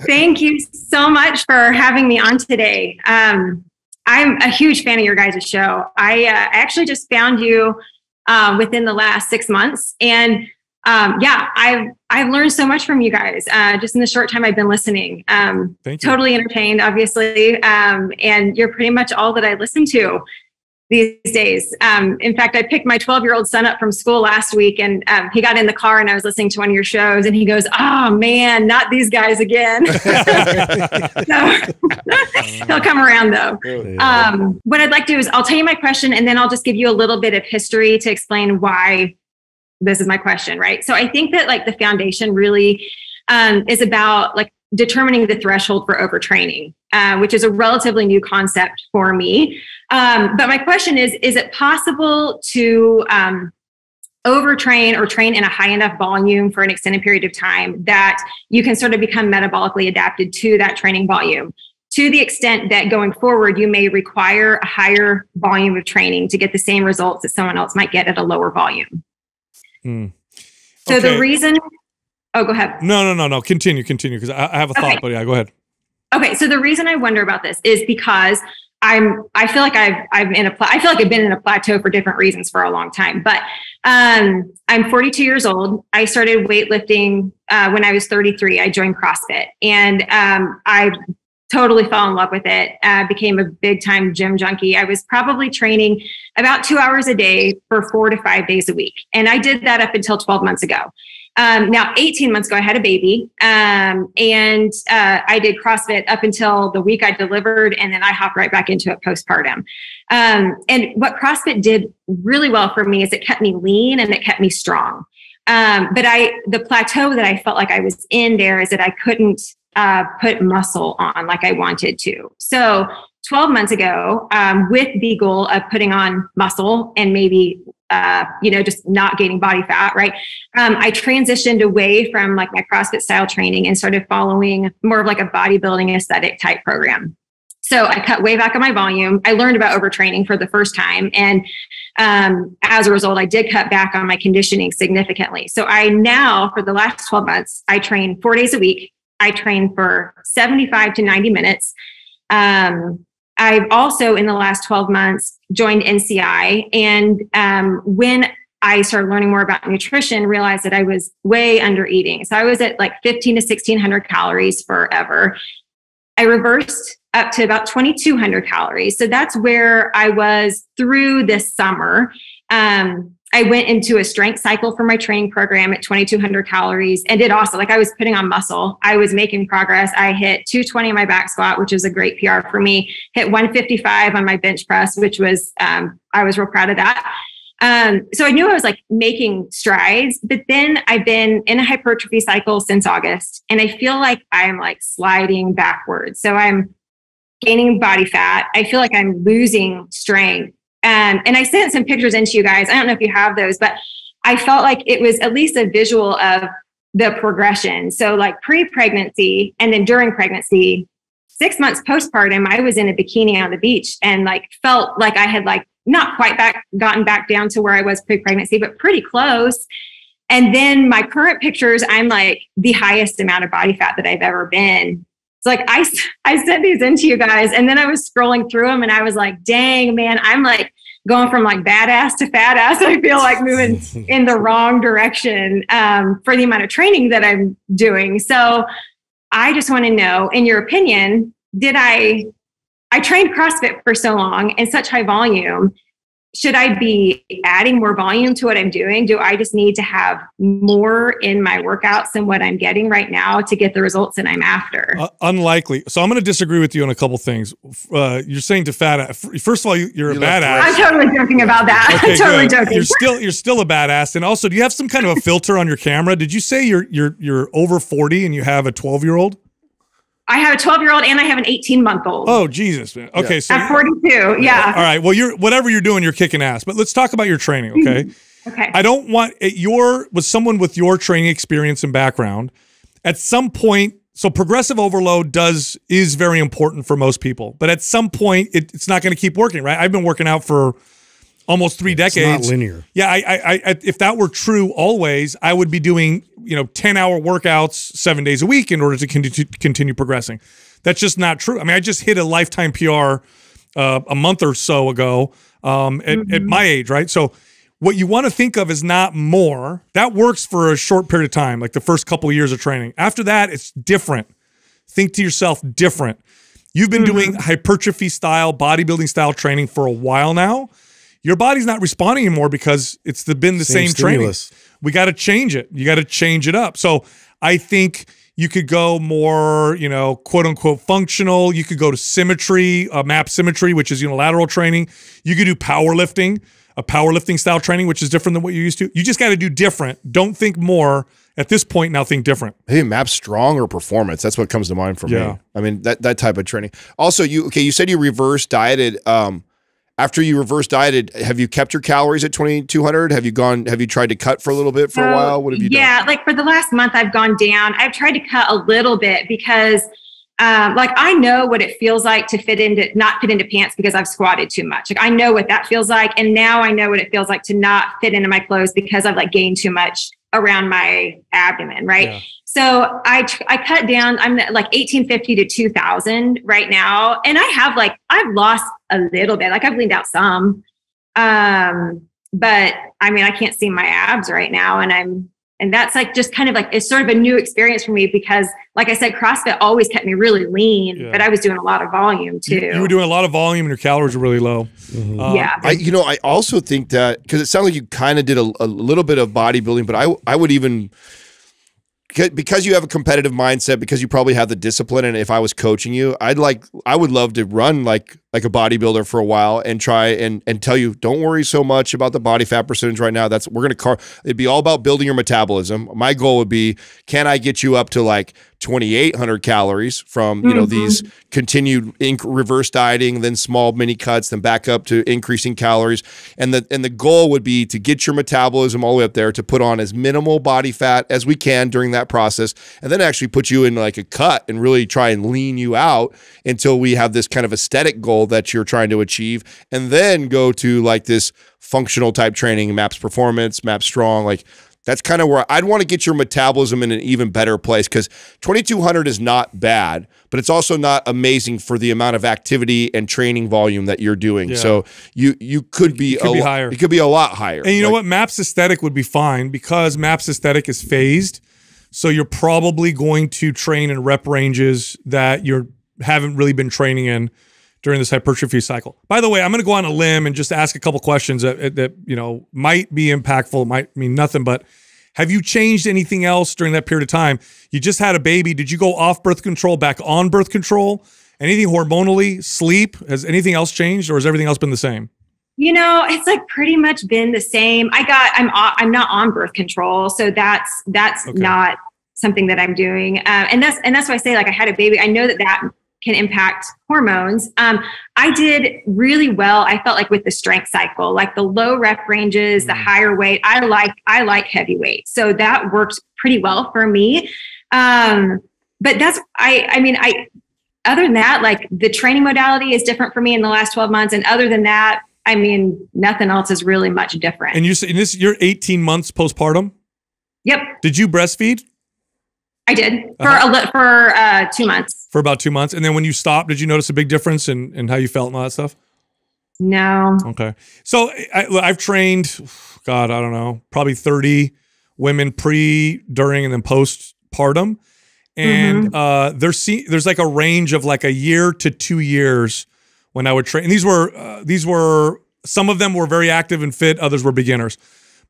Thank you so much for having me on today. Um, I'm a huge fan of your guys' show. I uh, actually just found you uh, within the last six months, and um, yeah, I've I've learned so much from you guys uh, just in the short time I've been listening. Um, Thank you. totally entertained, obviously, um, and you're pretty much all that I listen to these days. Um, in fact, I picked my 12 year old son up from school last week, and um, he got in the car, and I was listening to one of your shows, and he goes, "Oh man, not these guys again." so, he'll come around though. Um, what I'd like to do is I'll tell you my question, and then I'll just give you a little bit of history to explain why this is my question. Right. So I think that like the foundation really um, is about like determining the threshold for overtraining, uh, which is a relatively new concept for me. Um, but my question is: Is it possible to um, overtrain or train in a high enough volume for an extended period of time that you can sort of become metabolically adapted to that training volume? To the extent that going forward, you may require a higher volume of training to get the same results that someone else might get at a lower volume. Hmm. So Okay. the reason, oh, go ahead. No, no, no, no. Continue, continue, because I, I have a thought, but yeah, go ahead. Okay, so the reason I wonder about this is because I'm I feel like I've I've in a I feel like I've been in a plateau for different reasons for a long time. But um, I'm 42 years old. I started weightlifting uh, when I was 33. I joined CrossFit, and um, I totally fell in love with it. Uh, became a big time gym junkie. I was probably training about two hours a day for four to five days a week, and I did that up until 12 months ago. Um, now, 18 months ago, I had a baby, um, and uh, I did CrossFit up until the week I delivered, and then I hopped right back into it postpartum. Um, and what CrossFit did really well for me is it kept me lean and it kept me strong. Um, but I, the plateau that I felt like I was in there is that I couldn't uh, put muscle on like I wanted to. So 12 months ago, um, with the goal of putting on muscle and maybe uh, you know, just not gaining body fat, right? Um, I transitioned away from like my CrossFit style training and started following more of like a bodybuilding aesthetic type program. So I cut way back on my volume. I learned about overtraining for the first time. And um, as a result, I did cut back on my conditioning significantly. So I now, for the last 12 months, I train four days a week. I train for 75 to 90 minutes. Um, I've also, in the last 12 months, joined NCI. And um, when I started learning more about nutrition, realized that I was way under eating. So I was at like 15 to 1600 calories forever. I reversed up to about 2200 calories. So that's where I was through this summer. Um, I went into a strength cycle for my training program at 2200 calories and did also like I was putting on muscle. I was making progress. I hit 220 on my back squat, which is a great PR for me. Hit 155 on my bench press, which was um, I was real proud of that. Um, so I knew I was like making strides, but then I've been in a hypertrophy cycle since August, and I feel like I'm like sliding backwards. So I'm gaining body fat. I feel like I'm losing strength. Um, and I sent some pictures into you guys. I don't know if you have those, but I felt like it was at least a visual of the progression. So, like pre pregnancy and then during pregnancy, six months postpartum, I was in a bikini on the beach and like felt like I had like not quite back gotten back down to where I was pre pregnancy, but pretty close. And then my current pictures, I'm like the highest amount of body fat that I've ever been like I, I sent these into you guys and then I was scrolling through them and I was like, dang, man, I'm like going from like badass to fat ass. I feel like moving in the wrong direction um, for the amount of training that I'm doing. So I just want to know, in your opinion, did I, I trained CrossFit for so long in such high volume should I be adding more volume to what I'm doing? Do I just need to have more in my workouts than what I'm getting right now to get the results that I'm after? Uh, unlikely. So I'm going to disagree with you on a couple things. Uh, you're saying to fat. ass. First of all, you're you a badass. I'm totally joking about that. Okay, I'm totally good. joking. You're still you're still a badass. And also, do you have some kind of a filter on your camera? Did you say you're you're you're over 40 and you have a 12 year old? I have a 12 year old and I have an 18 month old. Oh, Jesus, man. Okay. Yeah. So at 42. Yeah. All right. Well, you're, whatever you're doing, you're kicking ass, but let's talk about your training. Okay. Mm-hmm. okay. I don't want your, with someone with your training experience and background, at some point, so progressive overload does, is very important for most people, but at some point it, it's not going to keep working, right? I've been working out for almost three it's decades. Not linear. Yeah, I, I, I, if that were true always, I would be doing you know ten hour workouts seven days a week in order to continue, continue progressing. That's just not true. I mean, I just hit a lifetime PR uh, a month or so ago um, at, mm-hmm. at my age, right? So what you want to think of is not more. That works for a short period of time, like the first couple of years of training. After that, it's different. Think to yourself, different. You've been mm-hmm. doing hypertrophy style, bodybuilding style training for a while now your body's not responding anymore because it's the, been the same, same training. We got to change it. You got to change it up. So I think you could go more, you know, quote unquote functional. You could go to symmetry, uh, map symmetry, which is unilateral training. You could do powerlifting, a powerlifting style training, which is different than what you're used to. You just got to do different. Don't think more at this point. Now think different. Hey, map strong or performance. That's what comes to mind for yeah. me. I mean that that type of training. Also, you okay? You said you reverse dieted. Um, after you reverse dieted, have you kept your calories at 2200? Have you gone, have you tried to cut for a little bit for a while? What have you yeah, done? Yeah, like for the last month, I've gone down. I've tried to cut a little bit because um, like I know what it feels like to fit into not fit into pants because I've squatted too much. Like I know what that feels like, and now I know what it feels like to not fit into my clothes because I've like gained too much around my abdomen, right? Yeah. So I I cut down. I'm like 1850 to 2000 right now, and I have like I've lost a little bit. Like I've leaned out some, um, but I mean I can't see my abs right now, and I'm and that's like just kind of like it's sort of a new experience for me because like i said crossfit always kept me really lean yeah. but i was doing a lot of volume too you, you, were doing a lot of volume and your calories were really low mm-hmm. um, yeah I, you know i also think that because it sounds like you kind of did a, a, little bit of bodybuilding but i i would even because you have a competitive mindset because you probably have the discipline and if i was coaching you i'd like i would love to run like like a bodybuilder for a while and try and and tell you don't worry so much about the body fat percentage right now. That's we're gonna car. It'd be all about building your metabolism. My goal would be, can I get you up to like 2,800 calories from you know Mhm. these continued reverse dieting, then small mini cuts, then back up to increasing calories, and the and the goal would be to get your metabolism all the way up there to put on as minimal body fat as we can during that process, and then actually put you in like a cut and really try and lean you out until we have this kind of aesthetic goal that you're trying to achieve, and then go to like this functional type training, maps performance, maps strong, like. That's kind of where I'd want to get your metabolism in an even better place because 2200 is not bad, but it's also not amazing for the amount of activity and training volume that you're doing. Yeah. So you you could be It could a be higher. It could be a lot higher. And you know what? Maps aesthetic would be fine because Maps aesthetic is phased. So you're probably going to train in rep ranges that you haven't really been training in during this hypertrophy cycle. By the way, I'm going to go on a limb and just ask a couple questions that, that you know might be impactful, might mean nothing, but have you changed anything else during that period of time? You just had a baby. Did you go off birth control, back on birth control? Anything hormonally, sleep? Has anything else changed, or has everything else been the same? You know, it's like pretty much been the same. I got I'm I'm not on birth control, so that's that's Okay. not something that I'm doing. Uh, and that's and that's why I say like I had a baby. I know that that can impact hormones. Um, I did really well. I felt like with the strength cycle, like the low rep ranges, the Mm. higher weight. I like I like heavy weight, so that worked pretty well for me. Um, but that's I I mean I other than that, like the training modality is different for me in the last 12 months. And other than that, I mean, nothing else is really much different. And you say and this you're 18 months postpartum. yep, Did you breastfeed I did for Uh-huh. a for uh, two months. For about two months? And then when you stopped, did you notice a big difference in, in how you felt and all that stuff? No. Okay. So I, I've trained, God, I don't know, probably 30 women pre, during, and then postpartum. And uh, there's see, there's like a range of like a year to two years when I would train. And these were uh, these were some of them were very active and fit, others were beginners.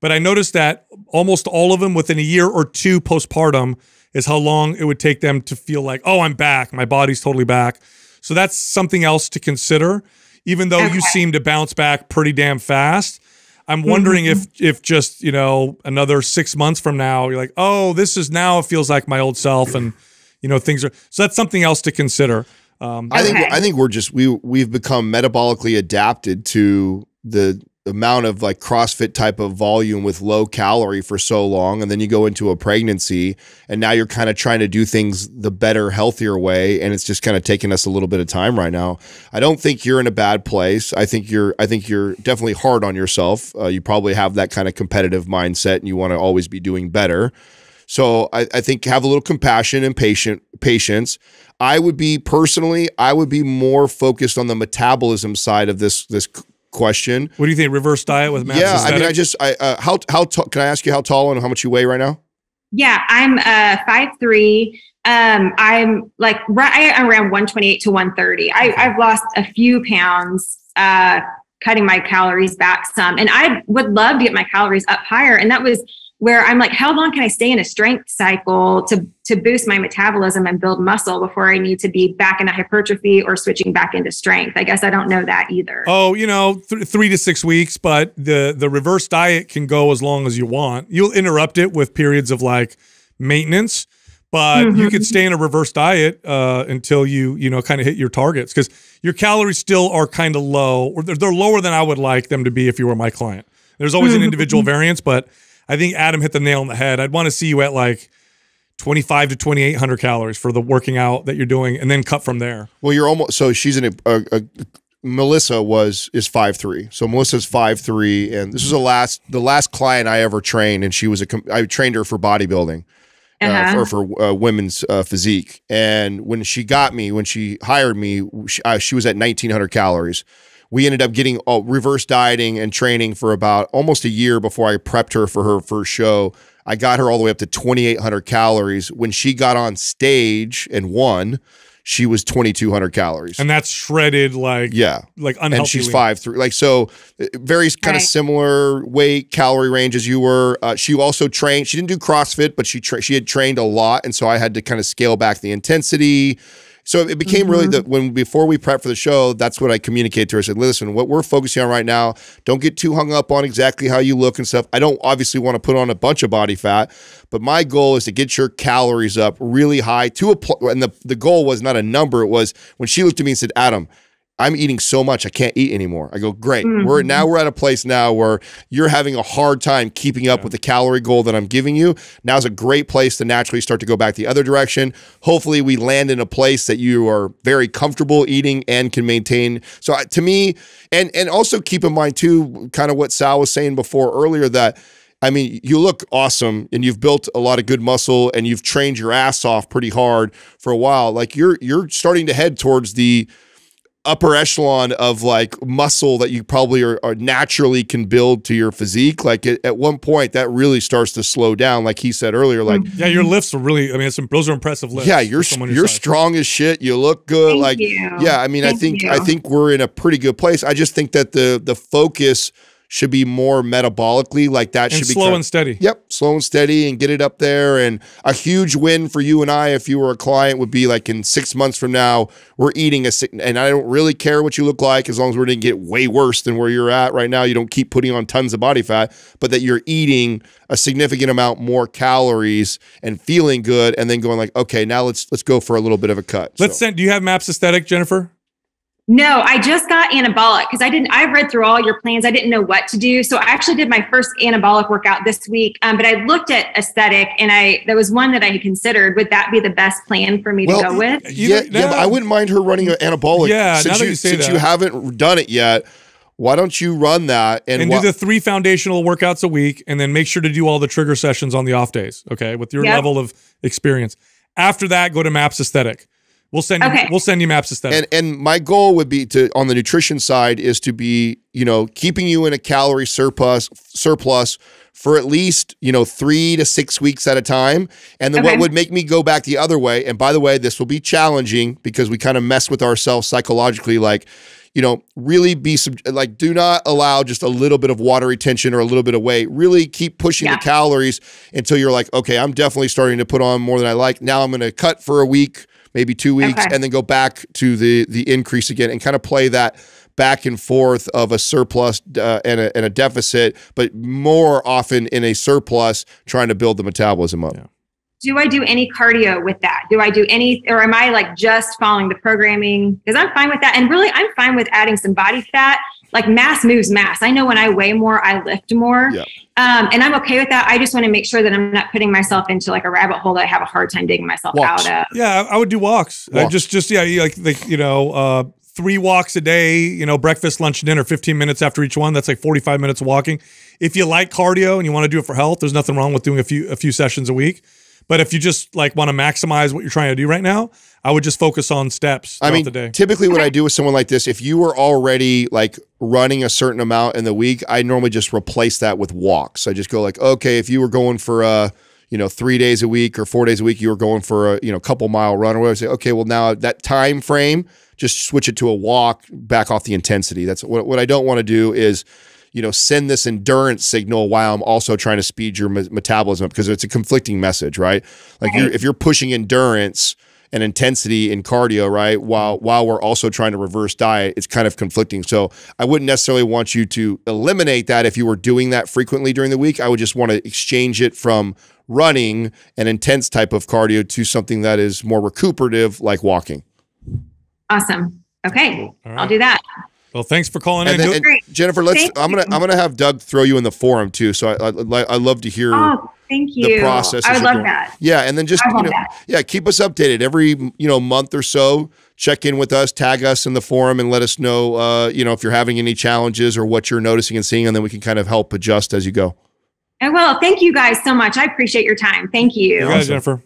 But I noticed that almost all of them within a year or two postpartum is how long it would take them to feel like, oh, I'm back, my body's totally back. So that's something else to consider. Even though you seem to bounce back pretty damn fast, I'm wondering if if just you know another six months from now you're like, oh, this is now it feels like my old self, and you know things are. So that's something else to consider. Um, I think Okay. I think we're just we we've become metabolically adapted to the amount of like CrossFit type of volume with low calorie for so long, and then you go into a pregnancy, and now you're kind of trying to do things the better, healthier way, and it's just kind of taking us a little bit of time right now. I don't think you're in a bad place. I think you're I think you're definitely hard on yourself. Uh, you probably have that kind of competitive mindset, and you want to always be doing better. So I, I think have a little compassion and patient patience. I would be personally, I would be more focused on the metabolism side of this this question. what do you think? Reverse diet with Maps yeah, I mean, I just, I uh, how how ta- can I ask you how tall and how much you weigh right now? Yeah, I'm uh five three. Um, I'm like right I'm around 128 to 130. I, I've lost a few pounds, uh, cutting my calories back some, and I would love to get my calories up higher. And that was where I'm like, how long can I stay in a strength cycle to to boost my metabolism and build muscle before I need to be back in a hypertrophy or switching back into strength? I guess I don't know that either. Oh, you know, th- three to six weeks, but the the reverse diet can go as long as you want. You'll interrupt it with periods of like maintenance, but you Mhm. could stay in a reverse diet uh, until you you know kind of hit your targets because your calories still are kind of low, or they're, they're lower than I would like them to be if you were my client. There's always an Mhm. individual variance, but I think Adam hit the nail on the head. I'd want to see you at like 25 to 2800 calories for the working out that you're doing, and then cut from there. Well, you're almost so she's in a, a, a Melissa was is five three. So Melissa's five three, and this is the last the last client I ever trained, and she was a com- I trained her for bodybuilding. uh, Uh-huh. or for uh, women's uh, physique. And when she got me, when she hired me, she, uh, she was at 1900 calories. We ended up getting uh, reverse dieting and training for about almost a year before I prepped her for her first show. I got her all the way up to 2800 calories. When she got on stage and won, she was 2200 calories. And that's shredded like yeah like unhealthy. and she's lean. five three like so uh, very kind of similar weight calorie range as you were uh, she also trained she didn't do crossfit but she tra- she had trained a lot and so i had to kind of scale back the intensity So it became really the mm-hmm. when before we prep for the show, that's what I communicated to her. I said, listen, what we're focusing on right now, don't get too hung up on exactly how you look and stuff. I don't obviously want to put on a bunch of body fat, but my goal is to get your calories up really high to a pl- and the, the goal was not a number, it was when she looked at me and said, Adam, I'm eating so much I can't eat anymore. I go, great. We're mm-hmm. now we're at a place now where you're having a hard time keeping up with the calorie goal that I'm giving you. Now's a great place to naturally start to go back the other direction. Hopefully, we land in a place that you are very comfortable eating and can maintain. So I- to me, and and also keep in mind too, kind of what Sal was saying before earlier that. I mean, you look awesome and you've built a lot of good muscle and you've trained your ass off pretty hard for a while. Like you're you're starting to head towards the upper echelon of like muscle that you probably are, are naturally can build to your physique. Like at, at one point, that really starts to slow down. Like he said earlier, like mm-hmm. Yeah, your lifts are really. I mean, it's, those are impressive lifts. yeah, you're your you're size. strong as shit. You look good. Thank like you. yeah, I mean, I think you. I think we're in a pretty good place. I just think that the the focus should be more metabolically. Like that and should be slow and steady. Yep, slow and steady and get it up there. And a huge win for you and I, if you were a client, would be like in six months from now, we're eating a, and I don't really care what you look like as long as we didn't get way worse than where you're at right now. You don't keep putting on tons of body fat, but that you're eating a significant amount more calories and feeling good, and then going like, okay, now let's let's go for a little bit of a cut. Let's So- send. Do you have Maps Aesthetic, Jennifer? No, I just got anabolic because I didn't. I read through all your plans. I didn't know what to do, so I actually did my first anabolic workout this week. Um, but I looked at aesthetic, and I there was one that I had considered. Would that be the best plan for me Well, to go with? yeah, Either- yeah, but. I wouldn't mind her running an anabolic. Yeah, now since that you, you say since that. you haven't done it yet, why don't you run that and, and wha- do the three foundational workouts a week, and then make sure to do all the trigger sessions on the off days. Okay, with your Yep. level of experience. After that, go to Maps Aesthetic. We'll send. You, Okay. we'll send you Maps Aesthetic. and and my goal would be to on the nutrition side is to be you know keeping you in a calorie surplus surplus for at least you know three to six weeks at a time and then what would make me go back the other way and by the way this will be challenging because we kind of mess with ourselves psychologically like you know really be like do not allow just a little bit of water retention or a little bit of weight really keep pushing Yeah. the calories until you're like okay i'm definitely starting to put on more than i like now i'm going to cut for a week maybe two weeks Okay. and then go back to the the increase again and kind of play that back and forth of a surplus uh, and, a, and a deficit but more often in a surplus trying to build the metabolism up do I do any cardio with that? Do I do any, or am I like just following the programming? Because I'm fine with that, and really, I'm fine with adding some body fat. Like mass moves mass. I know when I weigh more, I lift more. Yeah. Um, and I'm okay with that. I just want to make sure that I'm not putting myself into like a rabbit hole that I have a hard time digging myself Walks. out of. Yeah, I I would do walks. I just, just yeah, like, like you know, uh, three walks a day. You know, breakfast, lunch, dinner, fifteen minutes after each one. That's like forty-five minutes of walking. If you like cardio and you want to do it for health, there's nothing wrong with doing a few a few sessions a week. But if you just like want to maximize what you're trying to do right now, I would just focus on steps I mean, the day. typically what I do with someone like this, if you were already like running a certain amount in the week, I normally just replace that with walks. I just go like, okay, if you were going for a, you know, three days a week or four days a week, you were going for a, you know, couple mile run or whatever. Say, okay, well now that time frame, just switch it to a walk, back off the intensity. That's what what I don't want to do is you know, send this endurance signal while I'm also trying to speed your me- metabolism up because it's a conflicting message, right? Like you're, if you're pushing endurance and intensity in cardio, right, while while we're also trying to reverse diet, it's kind of conflicting. So I wouldn't necessarily want you to eliminate that if you were doing that frequently during the week. I would just want to exchange it from running an intense type of cardio to something that is more recuperative, like walking. Awesome. Okay, All I'll do that. Well, thanks for calling And in. then, and Jennifer, let's. Thank I'm gonna. you. I'm gonna have Doug throw you in the forum too. So I, I, I love to hear. Oh, thank you. The process I as would love that. Yeah, and then just you know, that. yeah, keep us updated every you know month or so. Check in with us, tag us in the forum, and let us know uh, you know if you're having any challenges or what you're noticing and seeing, and then we can kind of help adjust as you go. And well, thank you guys so much. I appreciate your time. Thank you. You got it, Jennifer.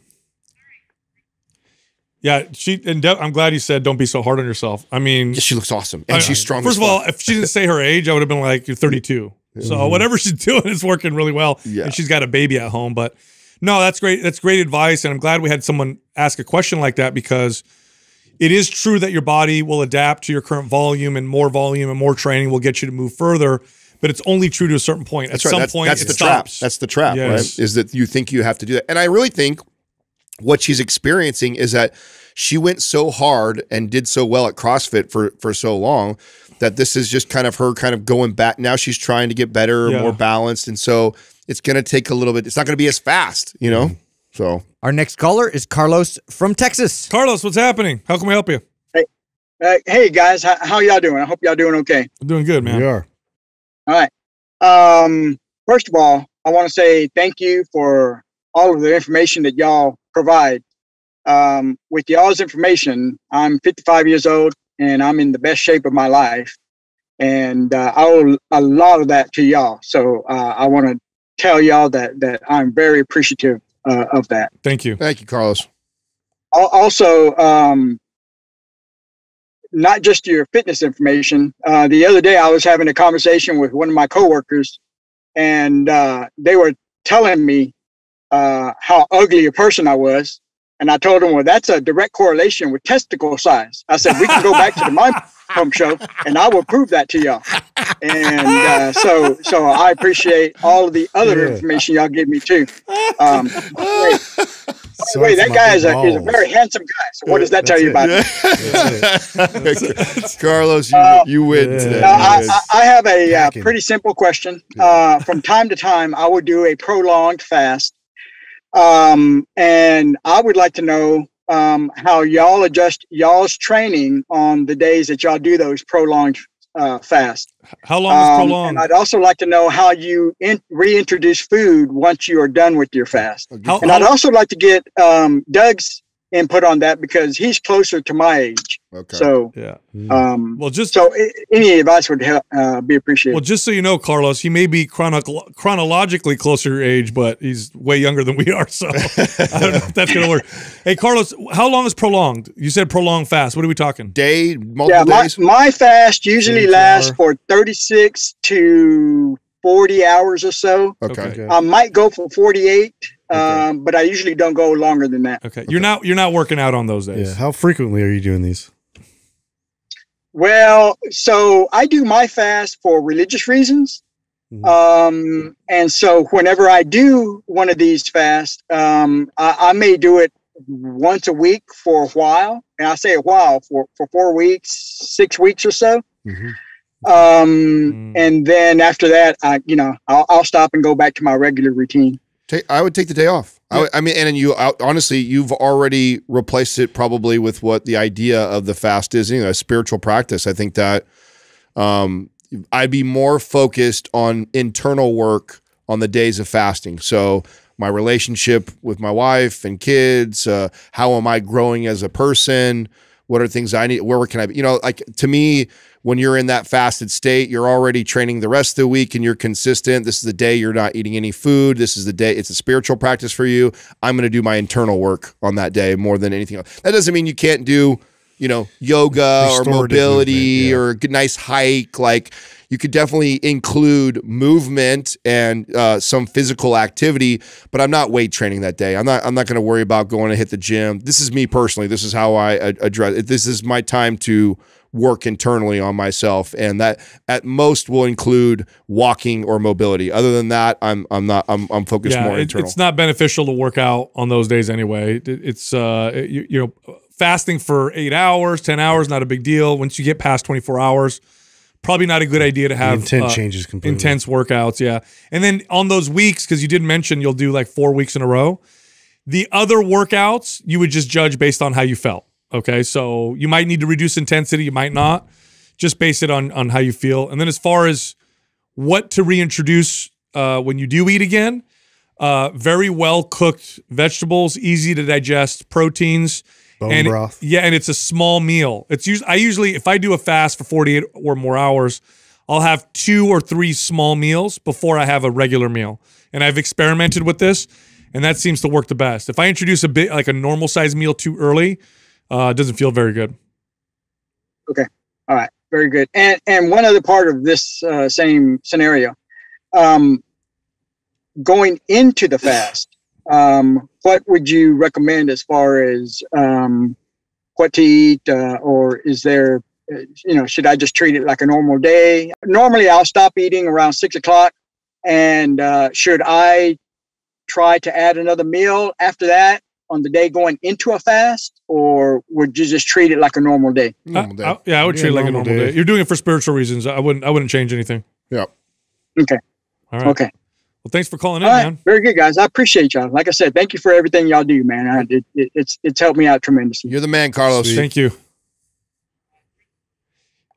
Yeah, she and De- I'm glad you said don't be so hard on yourself. I mean, she looks awesome, and I- she's strong. First of all, if she didn't say her age, I would have been like, "You're 32." So mm-hmm. whatever she's doing is working really well, Yeah. and she's got a baby at home. But no, that's great. That's great advice, and I'm glad we had someone ask a question like that because it is true that your body will adapt to your current volume, and more volume and more training will get you to move further. But it's only true to a certain point. That's At right. some that's, point, that's the stops. trap. That's the trap, Yes. right? Is that you think you have to do that, and I really think what she's experiencing is that she went so hard and did so well at CrossFit for for so long that this is just kind of her kind of going back. Now she's trying to get better, Yeah. more balanced, and so it's going to take a little bit. It's not going to be as fast, you know. So Our next caller is Carlos from Texas. Carlos, what's happening? How can we help you? Uh, hey guys, how, how y'all doing? I hope y'all doing okay. I'm doing good, man. We are. All right. Um, first of all, I want to say thank you for all of the information that y'all provide. Um, with y'all's information, I'm 55 years old and I'm in the best shape of my life, and uh, I owe a lot of that to y'all. So uh, I want to tell y'all that that I'm very appreciative uh, of that. Thank you. thank you, Carlos. Also um, not just your fitness information uh, the other day i was having a conversation with one of my coworkers and uh, they were telling me uh, how ugly a person i was and i told them well that's a direct correlation with testicle size i said we can go back to the mind pump show and i will prove that to y'all and uh, so so i appreciate all of the other Yeah. information y'all give me too um, wait, So wait that guy is a, balls. is a very handsome guy so what does that tell you it. about me? Carlos, you, Uh, you win yeah. today. Now, I. I I have a uh, pretty simple question. Uh, from time to time, I would do a prolonged fast. Um, and I would like to know um, how y'all adjust y'all's training on the days that y'all do those prolonged uh, fast. How long is Um, prolonged? and I'd also like to know how you in- reintroduce food once you are done with your fast. How, And how- I'd also like to get um, Doug's input on that because he's closer to my age. okay. So, yeah. um, Well, just so any advice would help, uh, be appreciated. well, just so you know, Carlos, he may be chrono- chronologically closer to your age, but he's way younger than we are. So I don't know if that's gonna work. Hey, Carlos, how long is prolonged? You said prolonged fast. What are we talking? day, multiple yeah, my, days. my fast usually 24 lasts hour. for 36 to 40 hours or so. Okay. Okay. Okay. I might go for 48, Okay. um, but I usually don't go longer than that. Okay, you're not you're not working out on those days. Yeah. How frequently are you doing these? Well, so I do my fast for religious reasons. Mhm. Um, and so whenever I do one of these fasts, um, I, I may do it once a week for a while. And I say a while for, for four weeks, six weeks or so. Mhm. Um, Mm. and then after that, I, you know, I'll, I'll stop and go back to my regular routine. Take, I would take the day off. I, I mean, and you I- honestly, you've already replaced it probably with what the idea of the fast is. You know, a spiritual practice. I think that um, I'd be more focused on internal work on the days of fasting. So my relationship with my wife and kids. Uh, how am I growing as a person? What are things I need? Where can I? Be? You know, like to me, when you're in that fasted state, you're already training the rest of the week and you're consistent. This is the day you're not eating any food. This is the day it's a spiritual practice for you. I'm going to do my internal work on that day more than anything else. That doesn't mean you can't do, you know, yoga or mobility movement, yeah. or a nice hike. Like you could definitely include movement and uh, some physical activity, but I'm not weight training that day. I'm not. I'm not going to worry about going to hit the gym. This is me personally. This is how I address it. This is my time to work internally on myself, and that at most will include walking or mobility. Other than that, I'm I'm not. I'm I'm focused yeah, more it- internal. it's not beneficial to work out on those days anyway. It- it's uh, you, you know, fasting for eight hours, ten hours, not a big deal. Once you get past twenty four hours, probably not a good idea to The have intent uh, changes completely. intense workouts. Yeah, and then on those weeks, because you did mention you'll do like four weeks in a row. The other workouts you would just judge based on how you felt. Okay, so you might need to reduce intensity, you might not. Just base it on on how you feel. And then as far as what to reintroduce uh, when you do eat again, uh, very well cooked vegetables, easy to digest, proteins, Bone and broth. yeah, and it's a small meal. It's usually I usually if I do a fast for 48 or more hours, I'll have two or three small meals before I have a regular meal. And I've experimented with this, and that seems to work the best. If I introduce a bit like a normal size meal too early, uh, it doesn't feel very good. Okay. All right, very good. And and one other part of this uh, same scenario, um, going into the fast, um, what would you recommend as far as um, what to eat, uh, or is there, uh, you know, should I just treat it like a normal day? Normally, I'll stop eating around six o'clock, and uh, should I try to add another meal after that, on the day going into a fast, or would you just treat it like a normal day? Normal day. I- yeah, I would Yeah, treat it like a normal normal day. day. You're doing it for spiritual reasons. I wouldn't. I wouldn't change anything. yeah. Okay. All right. Okay. Well, thanks for calling in, All right. man. Very good, guys. I appreciate y'all. Like I said, thank you for everything y'all do, man. I, it, it, it's it's helped me out tremendously. You're the man, Carlos. Thank you.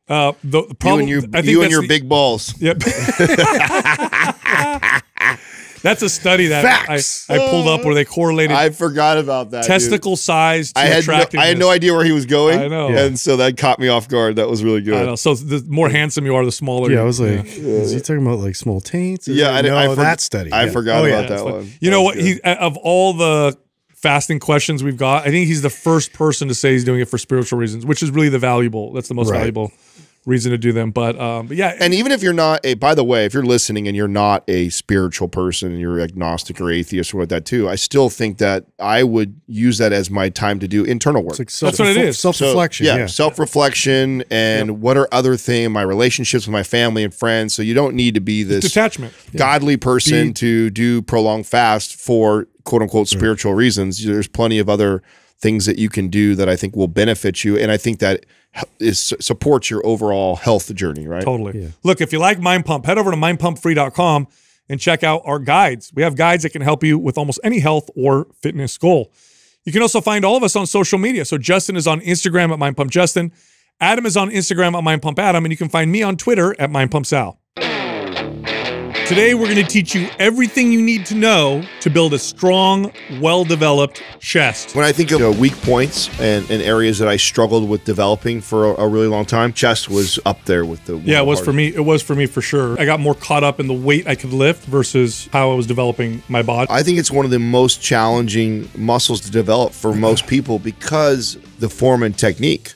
Uh, the, the You problem. and your, I think you and your the- big balls. Yep. That's a study that I, Facts. I pulled up where they correlated I forgot about that. dude. testicle size to I had no. I had no idea where he was going. I know. and so that caught me off guard. That was really good. I know. So the more handsome you are, the smaller. Yeah, you- I was like, is he talking about like small taints? Yeah, I, know I forg- that study. I Yeah. forgot Oh, yeah. about that fine. one. You That know was what? He uh, of all the fasting questions we've got, I think he's the first person to say he's doing it for spiritual reasons, which is really the valuable. That's the most Right. valuable reason to do them. But um, but yeah, And even if you're not a, by the way, if you're listening and you're not a spiritual person and you're agnostic or atheist or what that too, I still think that I would use that as my time to do internal work. Like That's what it is. Self So, reflection. yeah, yeah. self reflection and what are other things, my relationships with my family and friends. So you don't need to be this detachment. godly person Be- to do prolonged fast for quote unquote spiritual reasons. There's plenty of other things that you can do that I think will benefit you, and I think that h- is supports your overall health journey. Right? Totally. Yeah. Look, if you like Mind Pump, head over to mindpumpfree.com and check out our guides. We have guides that can help you with almost any health or fitness goal. You can also find all of us on social media. So Justin is on Instagram at Mind Pump Justin. Adam is on Instagram at Mind Pump Adam, and you can find me on Twitter at Mind Pump Sal. Today, we're going to teach you everything you need to know to build a strong, well developed chest. When I think of uh, weak points and, and areas that I struggled with developing for a, a really long time, chest was up there with the. Yeah, it was for me. It was for me for sure. I got more caught up in the weight I could lift versus how I was developing my body. I think it's one of the most challenging muscles to develop for most people because the form and technique.